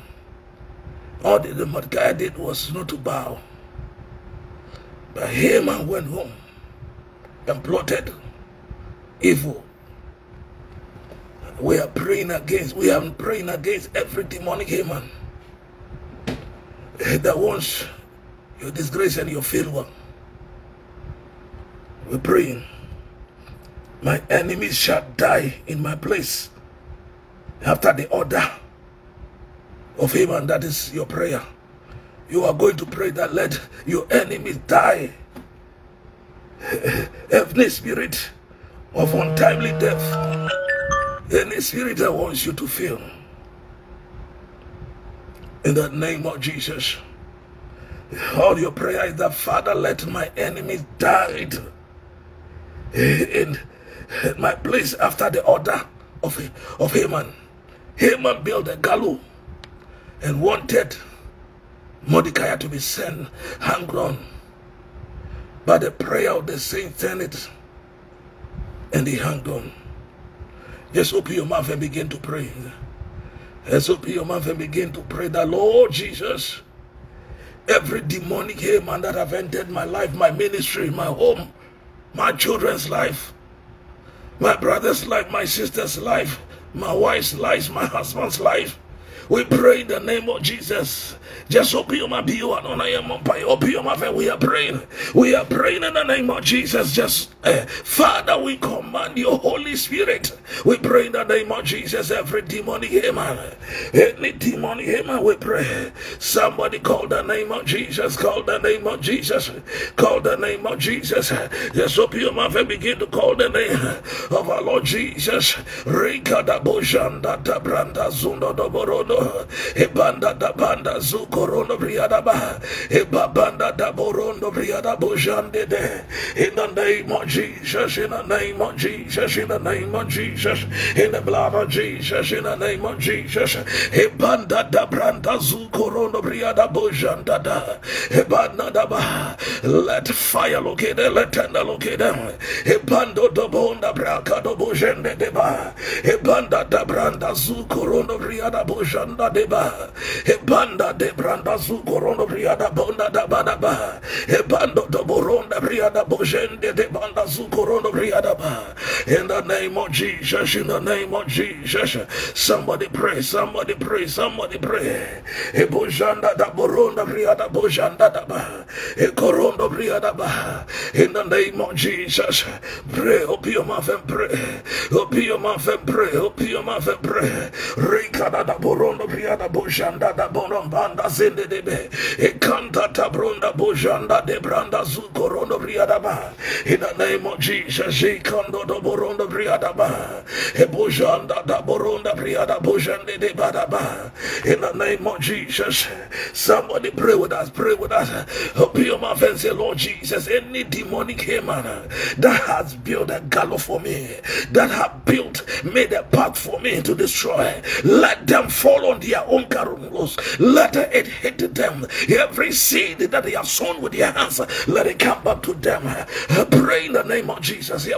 All that Mordecai did was not to bow. But Haman went home and plotted evil. We are praying against, we are praying against every demonic Haman (laughs) that wants your disgrace and your failure. We're praying. My enemies shall die in my place. After the order of Haman that is your prayer. You are going to pray that let your enemies die. Every spirit of untimely death, any spirit that wants you to fail, in the name of Jesus, all your prayer is that Father, let my enemies die in, in my place after the order of, of Haman. Haman built a gallows and wanted Mordecai to be sent hung on. But the prayer of the saints turned it and he hung on. Just open your mouth and begin to pray. Just open your mouth and begin to pray that Lord Jesus, every demonic Haman that have entered my life, my ministry, my home, my children's life, my brother's life, my sister's life, my wife's life, my husband's life. We pray in the name of Jesus just open your mouth. Open your mouth and we are praying. We are praying in the name of Jesus. Just uh, Father, we command your Holy Spirit. We pray in the name of Jesus. Every demonic Haman, any demonic Haman, we pray. Somebody call the name of Jesus. Call the name of Jesus. Call the name of Jesus. Just open your mouth and begin to call the name of our Lord Jesus. Rika da bojanda da branda zundo do borodo. Ebanda da banda zuko korono briada ba. Ebabanda da borondo briada bojande de. In the name of Jesus in the name of Jesus in the name of Jesus. In the blood of Jesus in the name of Jesus. Ebanda da branda zu korono briada bojanda da. Ebanda da ba. Let fire locate them let tender locate them. Ebando do bonda braka do bojende de ba. Ebanda da branda zu korono briada bojanda de ba ebanda de branda zugorono briada bonda da ba e bando do boronda bojende de banda zugorono briada ba. In the name of Jesus in the name of Jesus somebody pray somebody pray somebody pray. E bojanda da boronda bojanda da ba e corondo briada ba. In the name of Jesus pray open your mouth and pray open your mouth and pray open your mouth and pray. Rika da borondo briada bojanda da boron banda zende debe e kanta tabrunda bojanda de branda zukorondo briadaba in the name of Jesus e kando do borondo briadaba e bojanda da boronda briada bojande de badaba in the name of Jesus somebody pray with us pray with us. Mouth and say Lord Jesus. Any demonic Haman that has built a gallows for me that have built made a path for me to destroy let them fall on their own carungus let it hit them. Every seed that they have sown with their hands, let it come back to them. Pray in the name of Jesus.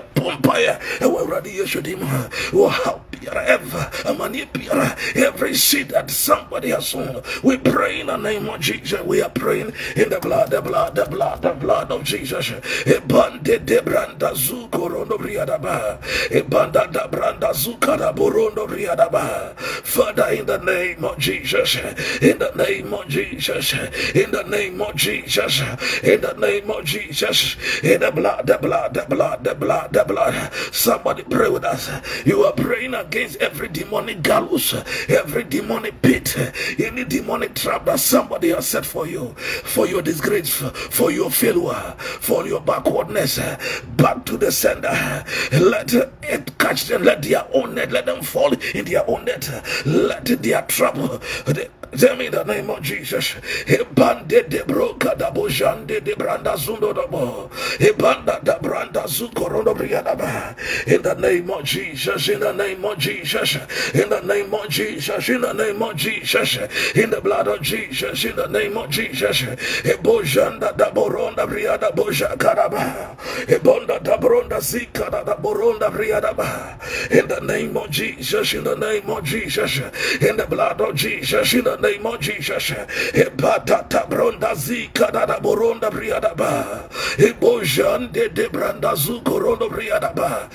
Every seed that somebody has sown, we pray in the name of Jesus. We are praying in the blood, the blood, the blood, the blood of Jesus. Father, in the name of Jesus, in the name of Jesus, in the name of Jesus, in the name of Jesus, in the blood, the blood, the blood, the blood, the blood. Somebody pray with us. You are praying against every demonic gallows, every demonic pit, any demonic trap that somebody has set for you, for your disgrace, for your failure, for your backwardness. Back to the sender. Let it catch them. Let their own net, let them fall in their own net. Let their trouble. Tell me the name of Jesus. Ebande de broka da bojande de branda zundo da bo. Ebanda da branda zukorondo briada ba. In the name of Jesus, in the name of Jesus, in the name of Jesus, in the name of Jesus, in the blood of Jesus, in the name of Jesus. Ebojanda da boronda briada boja karaba. Ebonda da bronda zika da boronda briada ba. In the name of Jesus, in the name of Jesus, in the blood of Jesus, in the name of Jesus. Ebata bronda zika da boronda briada ba. Ebojande de branda zukorondo briada ba.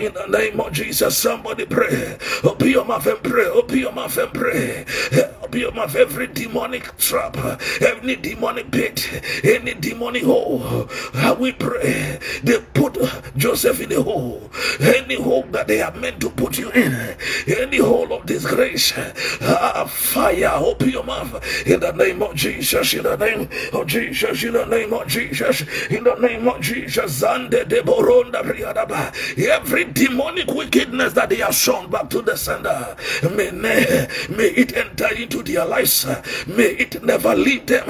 In the name of Jesus, somebody pray. Open your mouth and pray. Open your mouth and pray. Open your mouth. Every demonic trap, any demonic pit, any demonic hole. We pray. They put Joseph in the hole. Any hole that they are meant to put you in. Any hole of disgrace. Ah, fire. Open your mouth. In the name of Jesus. In the name of Jesus. In the name of Jesus. In the name of Jesus. Every demonic wickedness that they have shown back to the sender. May, may it enter into their lives. May it never leave them.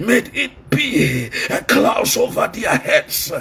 May it be a cloud over their heads.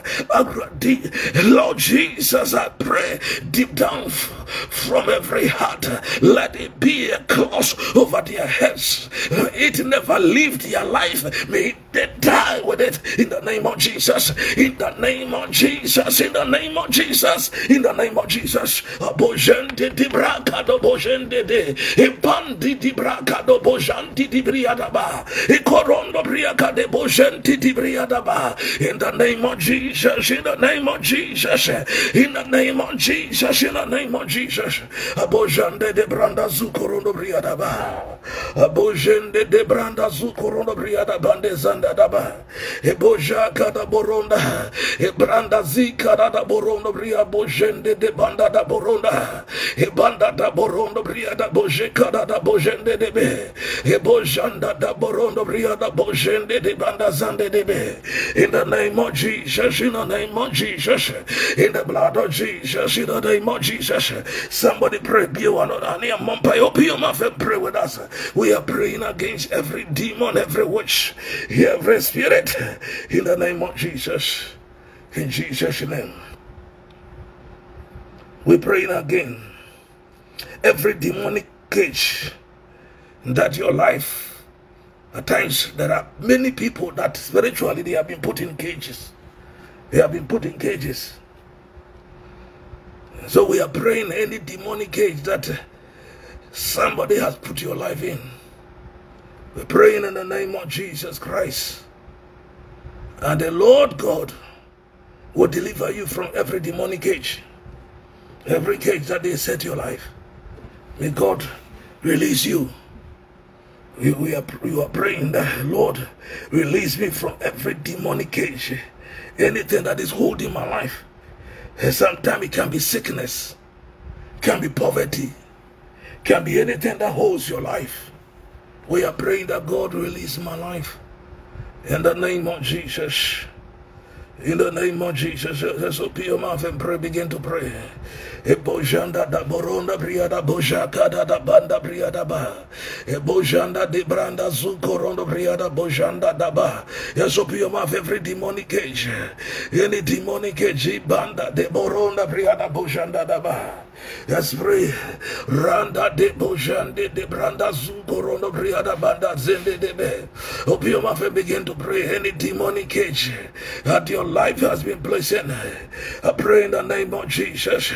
Lord Jesus, I pray deep down from every heart, let it be a cloud over their heads. It never leave their life. May they die with it in the name of Jesus. In the name of Jesus. In the name of Jesus. In the name of Jesus. Bojende di braka do bojende de. Ibandi di braka do bojanti di briadaba. Ikorondo briaka de bojenti di briadaba. In the name of Jesus. In the name of Jesus. In the name of Jesus. In the name of Jesus. Abojande de branda briadaba. Abojende de branda zukorondo briadaba. zanda daba. Eboja kada boronda. Ebranda zika da boronda bria bojende de banda da boronda. Ebanda da borondo bria da boje da bojende de be. Ebojanda da borondo bria da bojende de banda zande de. In the name of Jesus, in the name of Jesus, in the blood of Jesus, in the name of Jesus. Somebody pray, be one Open your pray with us. We are praying against every demon, every witch, every spirit, in the name of Jesus. In Jesus' name. We're praying again. Every demonic cage that your life, at times there are many people that spiritually they have been put in cages. They have been put in cages. So we are praying any demonic cage that somebody has put your life in. We're praying in the name of Jesus Christ. And the Lord God will deliver you from every demonic cage. Every cage that they set your life. May God release you. We, we are, you are praying that, Lord, release me from every demonic cage. Anything that is holding my life. Sometimes it can be sickness, can be poverty, can be anything that holds your life. We are praying that God release my life. In the name of Jesus. In the name of Jesus, let's open your mouth and pray. Begin to pray. Ebojanda da boronda briada bojaka da da banda briada ba. Ebojanda de branda zukorondo briada bojanda da ba. Yes, open your mouth. Every demonic cage, any demonic cage, banda de boronda briada bojanda da ba. Yes, pray. Randa de bojande de branda zukorondo briada banda zende de be. Open your mouth and begin to pray. Any demonic cage that your life has been placed in. I pray in the name of Jesus.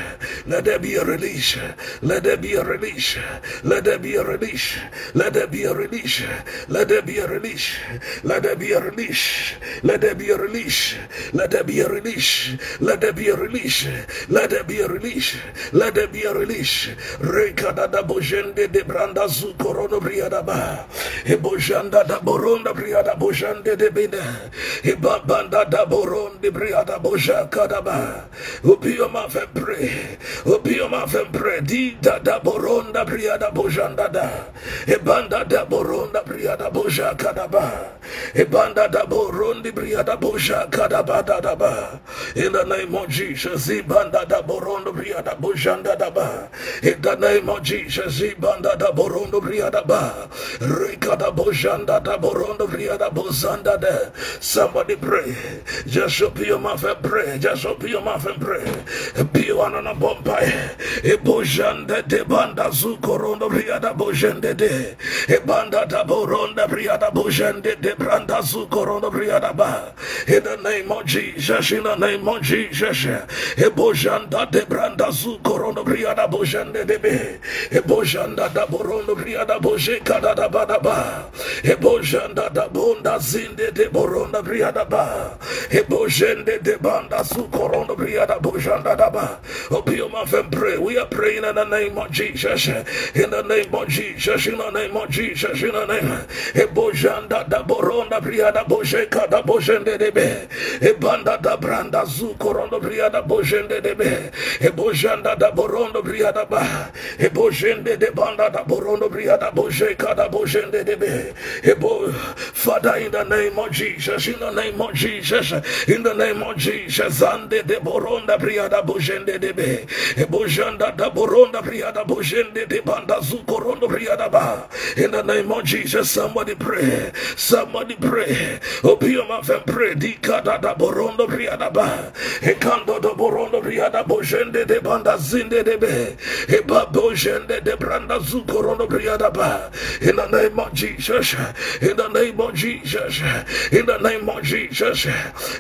Let there be a release. Let there be a release. Let there be a release. Let there be a release. Let there be a release. Let there be a release. Let there be a release. Let there be a release. Let there be a release. Let there be a release. Let Let there be a release. Rekada da bojende de branda zukorono briada ba. Ebojanda da boronda briada bojande de bina. Ebabanda da boronde briada boja kadaba. Open your mouth and pray. Open your mouth. Di da da boronda briada bojanda da. Ebanda da boronda briada kadaba. Ebanda da borondi briada boja kadaba da da ba. In the name of Jesus, Ibanda da borondo briada bojanda da. In the name of Jesus, Ibanda da borondo briada ba. Rikada bojanda da borondo briada bozanda da. Somebody pray. Just open your mouth and pray. Just open your mouth and pray. Piwana na bombai. Ebojanda de banda zukorondo briada bojende de. Ebanda da boronda briada bojende de branda zukorondo briada ba. In the name of Jesus, in the name of Jesus. Ebojanda de branda zukorondo briada bojende de be. Ebojanda da borondo briada boje kada da ba da ba. Ebojanda da bonda zinde de briada ba. Ebojende de banda zukorondo briada bojanda da ba. Oh, and pray. We are praying in the name of Jesus. In the name of Jesus. In the name of Jesus. In the name. Ebojanda da boronda briada boje kada bojende de be. Ebanda da branda briada bojende de be. Ebojanda da borondo briada ba. Ebojende de banda da borondo briada boje kada bojende de be. Ebo Father in the name of Jesus. In the name of Jesus. In the name of Jesus. Ande de boronda briada bojende de be. Ebojanda da boronda briada bojende de banda zukorondo briada ba. In the name of Jesus. Somebody pray. Somebody pray. Open your mouth and pray. Dikada da borondo briada ba. Ekando do borondo briada bojende de banda zinde de be. Eba bojende de branda zukorondo briada ba. In the name of Jesus. In the name of Jesus. In the name of Jesus.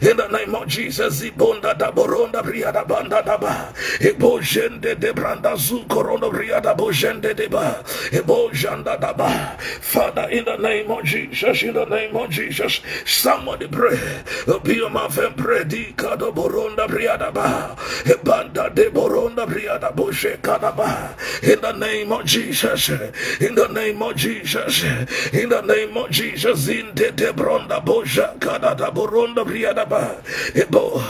In the name of Jesus. Ibonda da boronda briada banda da ba. Ebojende de branda zukorondo briada bojende de ba. Ebojanda da ba. Father, in the name of Jesus. In the name of Jesus. Somebody pray. Your mouth and pray. Dikado boronda briada ba. Ebanda de boronda briada boshe kadaba. In the name of Jesus. In the name of Jesus. In the name of Jesus. In the de bronda boja kadada boronda briada. Ebo.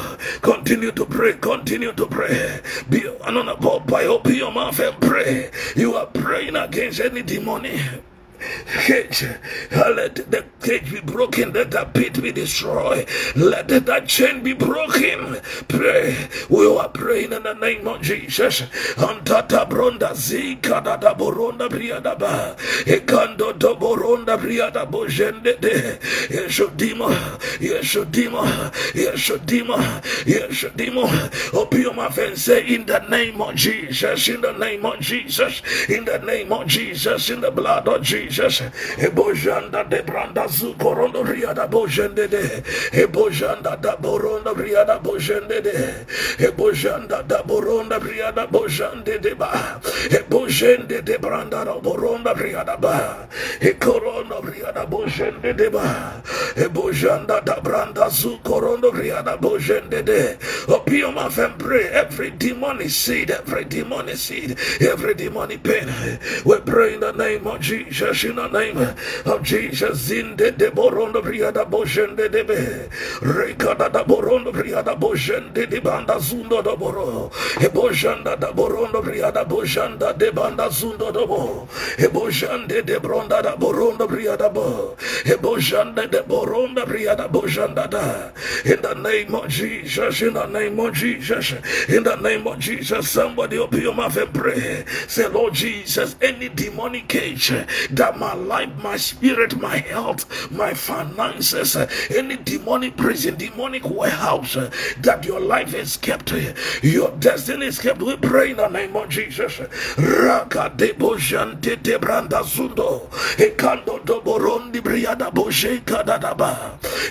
Continue to pray. Continue to pray. Be honorable by open mouth and pray. You are praying against any demonic cage. Let the cage be broken. Let that pit be destroyed. Let that chain be broken. Pray. We are praying in the name of Jesus. Antata bronda zika da da boronda briada ba. Ekando do boronda briada bojende de. Yeshudimo. Yeshudimo. Yeshudimo. Yeshudimo. Open your mouth and say in the name of Jesus. In the name of Jesus. In the name of Jesus. In the blood of Jesus. Ebojanda de branda zukorondo riada bojende de. Ebojanda da boronda briada bojende de. Ebojanda da boronda briada bojande de ba. Ebojende de branda da boronda briada ba. Ekorondo briada bojende de ba. Ebojanda da branda zukorondo briada bojende de. Open your mouth and pray. Every demonic seed, every demonic seed, every demonic pain. We pray in the name of Jesus. In the name of Jesus. Zinde de borondo bojende de be. Rekada da borondo briada bojende de banda zundo do boro. Da borondo bojanda de banda zundo do bo. De bronda da borondo bo. De boronda briada bojanda da. In the name of Jesus. In the name of Jesus. In the name of Jesus. Somebody open your mouth and pray. Say, Lord Jesus, any demonic cage that my life, my spirit, my health, my finances, uh, any demonic prison, demonic warehouse uh, that your life is kept, uh, your destiny is kept. We pray in the name of Jesus. Raka. Ekando briada.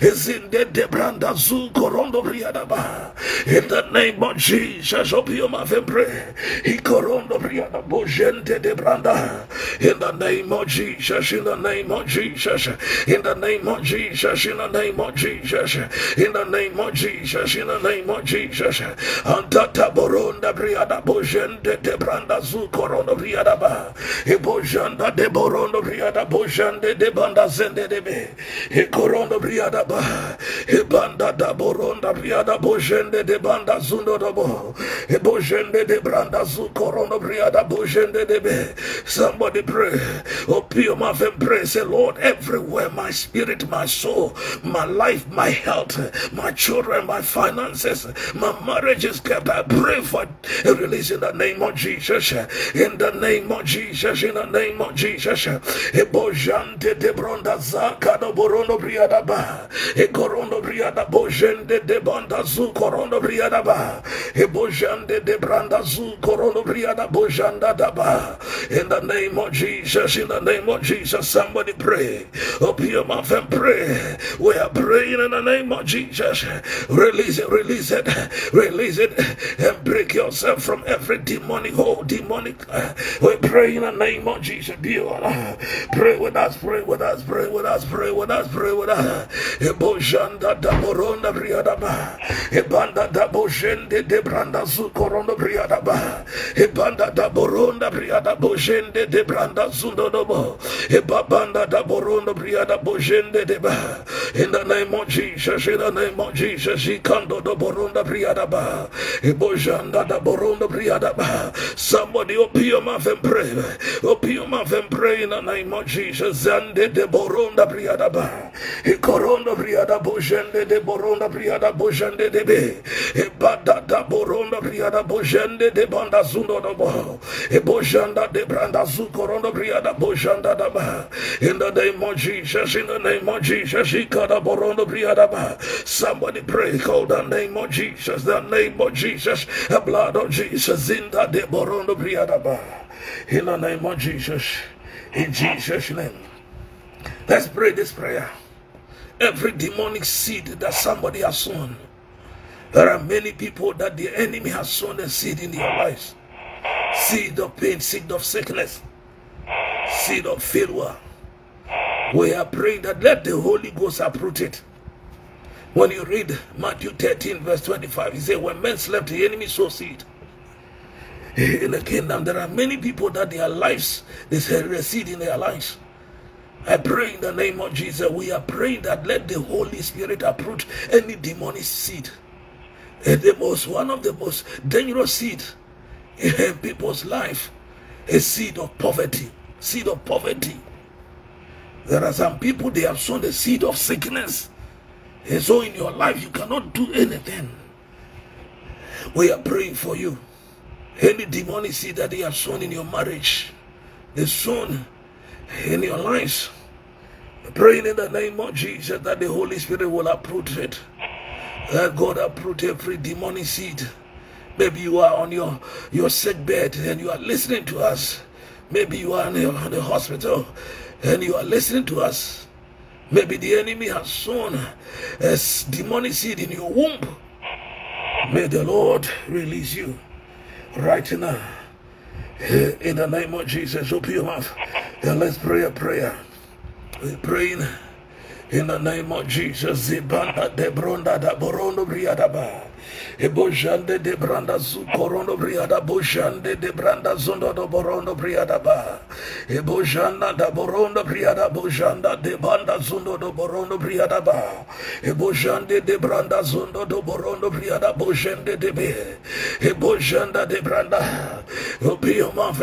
Ezinde briadaba. In the name of Jesus, open your mouth and pray. Briada. In the name of Jesus, in the name of Jesus, in the name of Jesus, in the name of Jesus, in the name of Jesus, in the name of Jesus. Antata boronda briada bojende de branda zu korono briada ba. De borono briada bojande de banda zende de be. E korono briada da boronda briada bojende de banda zundo do bo. E bojende de branda zukorono briada bojende de be. Somebody pray. Open and pray. Say, Lord, everywhere my spirit, my soul, my life, my health, my children, my finances, my marriage is kept. I pray for a release in the name of Jesus. In the name of Jesus. In the name of Jesus. Ebojante de bronda zaka do borondo briada ba. E corondo briada bojende de banda zu corondo briada ba. Ebojande de branda zu corondo briada bojanda da ba. In the name of Jesus. In the name of Jesus. Somebody pray. Open your mouth and pray. We are praying in the name of Jesus. Release it, release it, release it, and break yourself from every demonic hold, demonic. We pray in the name of Jesus. Pray with us, pray with us, pray with us, pray with us, pray with us. Ebojanda da boronda briada ba. Ebanda da bojende de branda zu korondo briada ba. Ebanda da boronda briada bojende de branda zundo dobo. Ba. In the name of Jesus, in the name of Jesus, Ikando do boronda briada ba. Ebojanda da boronda briada ba. Somebody open your mouth and pray. Open your mouth and pray in the name of Jesus. Zande de boronda briada ba. Ikorondo briada bojende de boronda briada bojende de be. Ebada da boronda briada bojende de banda zundo do bo. Ebojanda de branda zu briada bojanda. In the name of Jesus, in the name of Jesus. Somebody pray, call the name of Jesus, the name of Jesus, the blood of Jesus, in the. In the name of Jesus, in Jesus' name. Let's pray this prayer. Every demonic seed that somebody has sown, there are many people that the enemy has sown a seed in their lives. Seed of pain, seed of sickness, seed of failure. We are praying that let the Holy Ghost uproot it. When you read Matthew 13, verse 25, he said, When men slept, the enemy sowed seed. (laughs) In the kingdom, there are many people that their lives, there's a seed in their lives. I pray in the name of Jesus. We are praying that let the Holy Spirit uproot any demonic seed. And the most one of the most dangerous seed in (laughs) people's life is seed of poverty. Seed of poverty. There are some people they have sown the seed of sickness. And so in your life you cannot do anything. We are praying for you. Any demonic seed that they have sown in your marriage, they sown in your lives. Praying in the name of Jesus that the Holy Spirit will uproot it. That God uproot every demonic seed. Maybe you are on your, your sick bed and you are listening to us. Maybe you are in the, in the hospital and you are listening to us. Maybe the enemy has sown a demonic seed in your womb. May the Lord release you right now. Eh, in the name of Jesus, open your mouth and let's pray a prayer. We're praying in the name of Jesus. Ebojande de branda zu korondo briada bojande de branda zondo do borondo briada ba. Ebojanda da borondo briada bojanda de banda zondo do borondo briada ba. Ebojande de branda zondo do borondo briada bojande de be. Ebojanda de branda. Open your mouth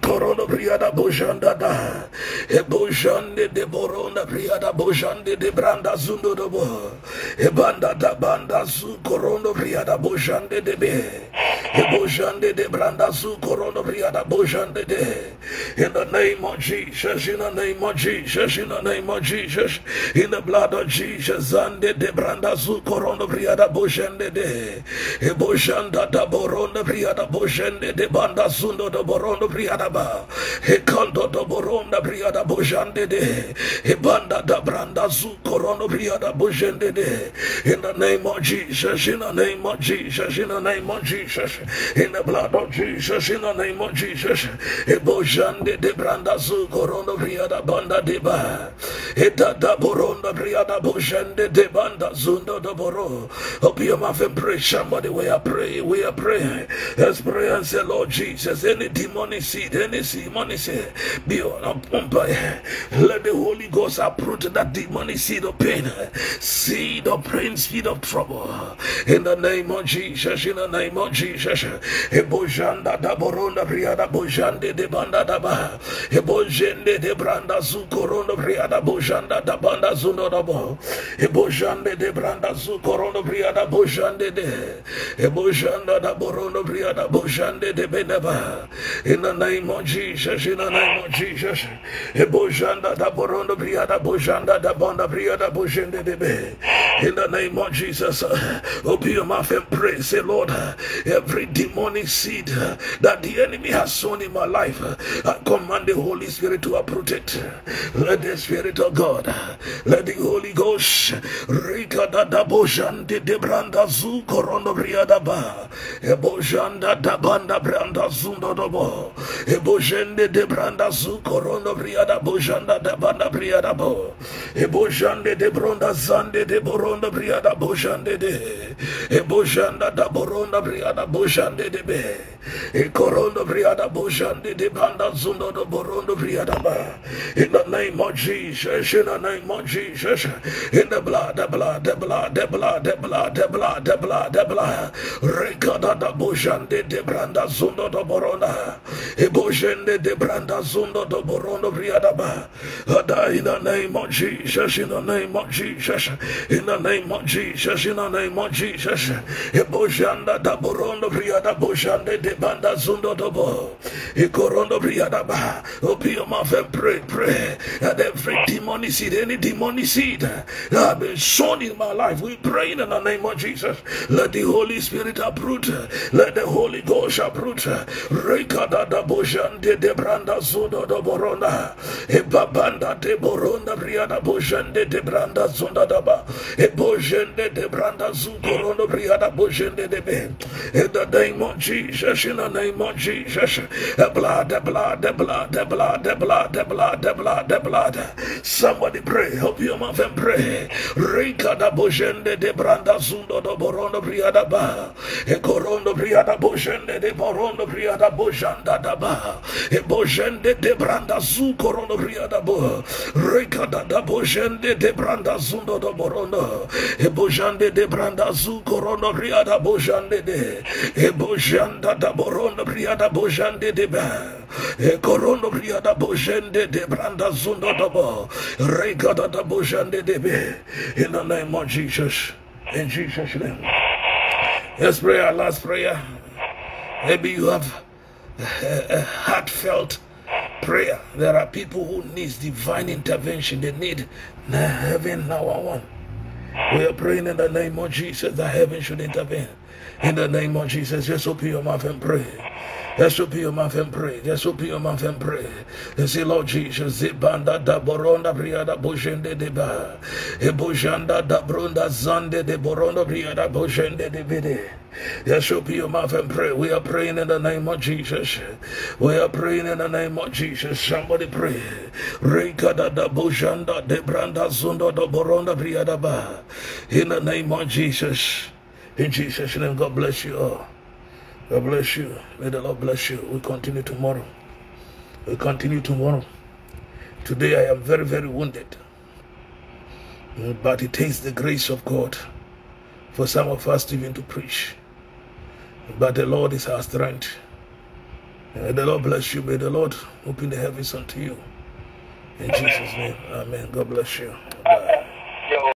korondo briada bojanda da. Ebojande de boronda briada bojande de branda zondo do bo. Ebanda da banda zu korondo bojande de be. Ebojande de branda zu korondo briada bojande. In the name of Jesus, in the name of Jesus, in the name of Jesus, in the blood of Jesus, zande de branda zu korondo briada bojande de. Ebojanda da boronda briada bojande de banda zundo do borondo briada ba. Ekando do boronda briada bojande de. Ebanda da branda zu korondo briada bojande de. In the name of Jesus, in the name of Jesus, in the name of Jesus. In the blood of Jesus, in the name of Jesus. Ebojande de branda zu korondo briada banda de ba. Eta da boronda briada bojande de banda zundo do boro. Open your mouth pray. Somebody, we are praying. We are praying. Let's pray and say, Lord Jesus, any demonic seed, any demonic seed, be on. Let the Holy Ghost uproot that demonic seed of pain, seed of pain, seed of trouble. In the name of Jesus, in the name of Jesus. Ebojanda da boronda briada bojande de banda da ba. Ebojende de branda zukorondo briada bojanda da banda zuno da bo. Ebojande de branda zukorondo briada bojande de. Ebojanda da borondo briada bojande de beneba. In the name of Jesus, in the name of Jesus. Ebojanda da borondo briada bojanda da banda briada bojende de be. In the name of Jesus, open mouth and pray. Say, Lord, every demonic seed that the enemy has sown in my life, I command the Holy Spirit to uproot it. Let the Spirit of God, let the Holy Ghost, Rika da da bojande de branda zu korondo briada ba. Ebojanda da banda branda zundo dobo. Ebojende de branda zu korondo briada bojanda da banda briada bo. Ebojande de bronda zande de boronda briada bojande de. Ebojanda da boronda briada bojande de be. E korondo briada bojande de banda zundo do borondo briada ba. In the name of Jesus, in the name of Jesus, in the blood, the blood, the blood, the blood, the blood, the blood, the blood, the blood. Rekada da bojande de branda zundo do boronda. Ebojende de branda zundo do borondo briada ba. In the name of Jesus, in the name of Jesus, in the name of Jesus, in the name of Jesus. Ebojanda da borondo briada bojande de banda zundo do bo. Ekorondo briada ba. Your mouth and pray, pray. That every demonic seed, any demonic seed that have been sown in my life, we pray in the name of Jesus. Let the Holy Spirit uproot. Let the Holy Ghost uproot. Rekada da bojande de branda zundo do boronda. Ebabanda de boronda briada bojande de branda zunda da ba. Ebojende de branda zukorondo bojende. In the name of Jesus, in the name of Jesus. The blood, the blood, the blood, the blood, the blood, the blood, the blood, the blood. Somebody pray. Help your mouth and pray. Rekada bojende de branda zundo do borondo briada ba. Ekorondo briada bojende de borondo bojanda da ba. Ebojende de branda zukorondo briada bo. Rekada da bojende de branda zundo do borondo. Ebojande de branda zukorondo briada bojande de. Ebojanda da borondo briada bojande de ba. Ekorondo briada bojende de branda zundo do bo. Rekada da bojande de be. In the name of Jesus. In Jesus' name. yes prayer last prayer. Maybe you have a, a heartfelt prayer. There are people who need divine intervention. They need heaven now one. We are praying in the name of Jesus that heaven should intervene. In the name of Jesus, just open your mouth and pray. Just open your mouth and pray. Just open your mouth and pray. And say, Lord Jesus, Zibanda da boronda briada bojende de ba. Ebojanda da bronda zande de boronda briada bojende de vide. Just open your mouth and pray. We are praying in the name of Jesus. We are praying in the name of Jesus. Somebody pray. Reka da da bojanda de branda zundo da boronda briada ba. In the name of Jesus. In Jesus' name, God bless you all. God bless you. May the Lord bless you. We continue tomorrow. We continue tomorrow. Today I am very, very wounded. But it takes the grace of God for some of us even to preach. But the Lord is our strength. May the Lord bless you. May the Lord open the heavens unto you. In Jesus' name. Amen. God bless you.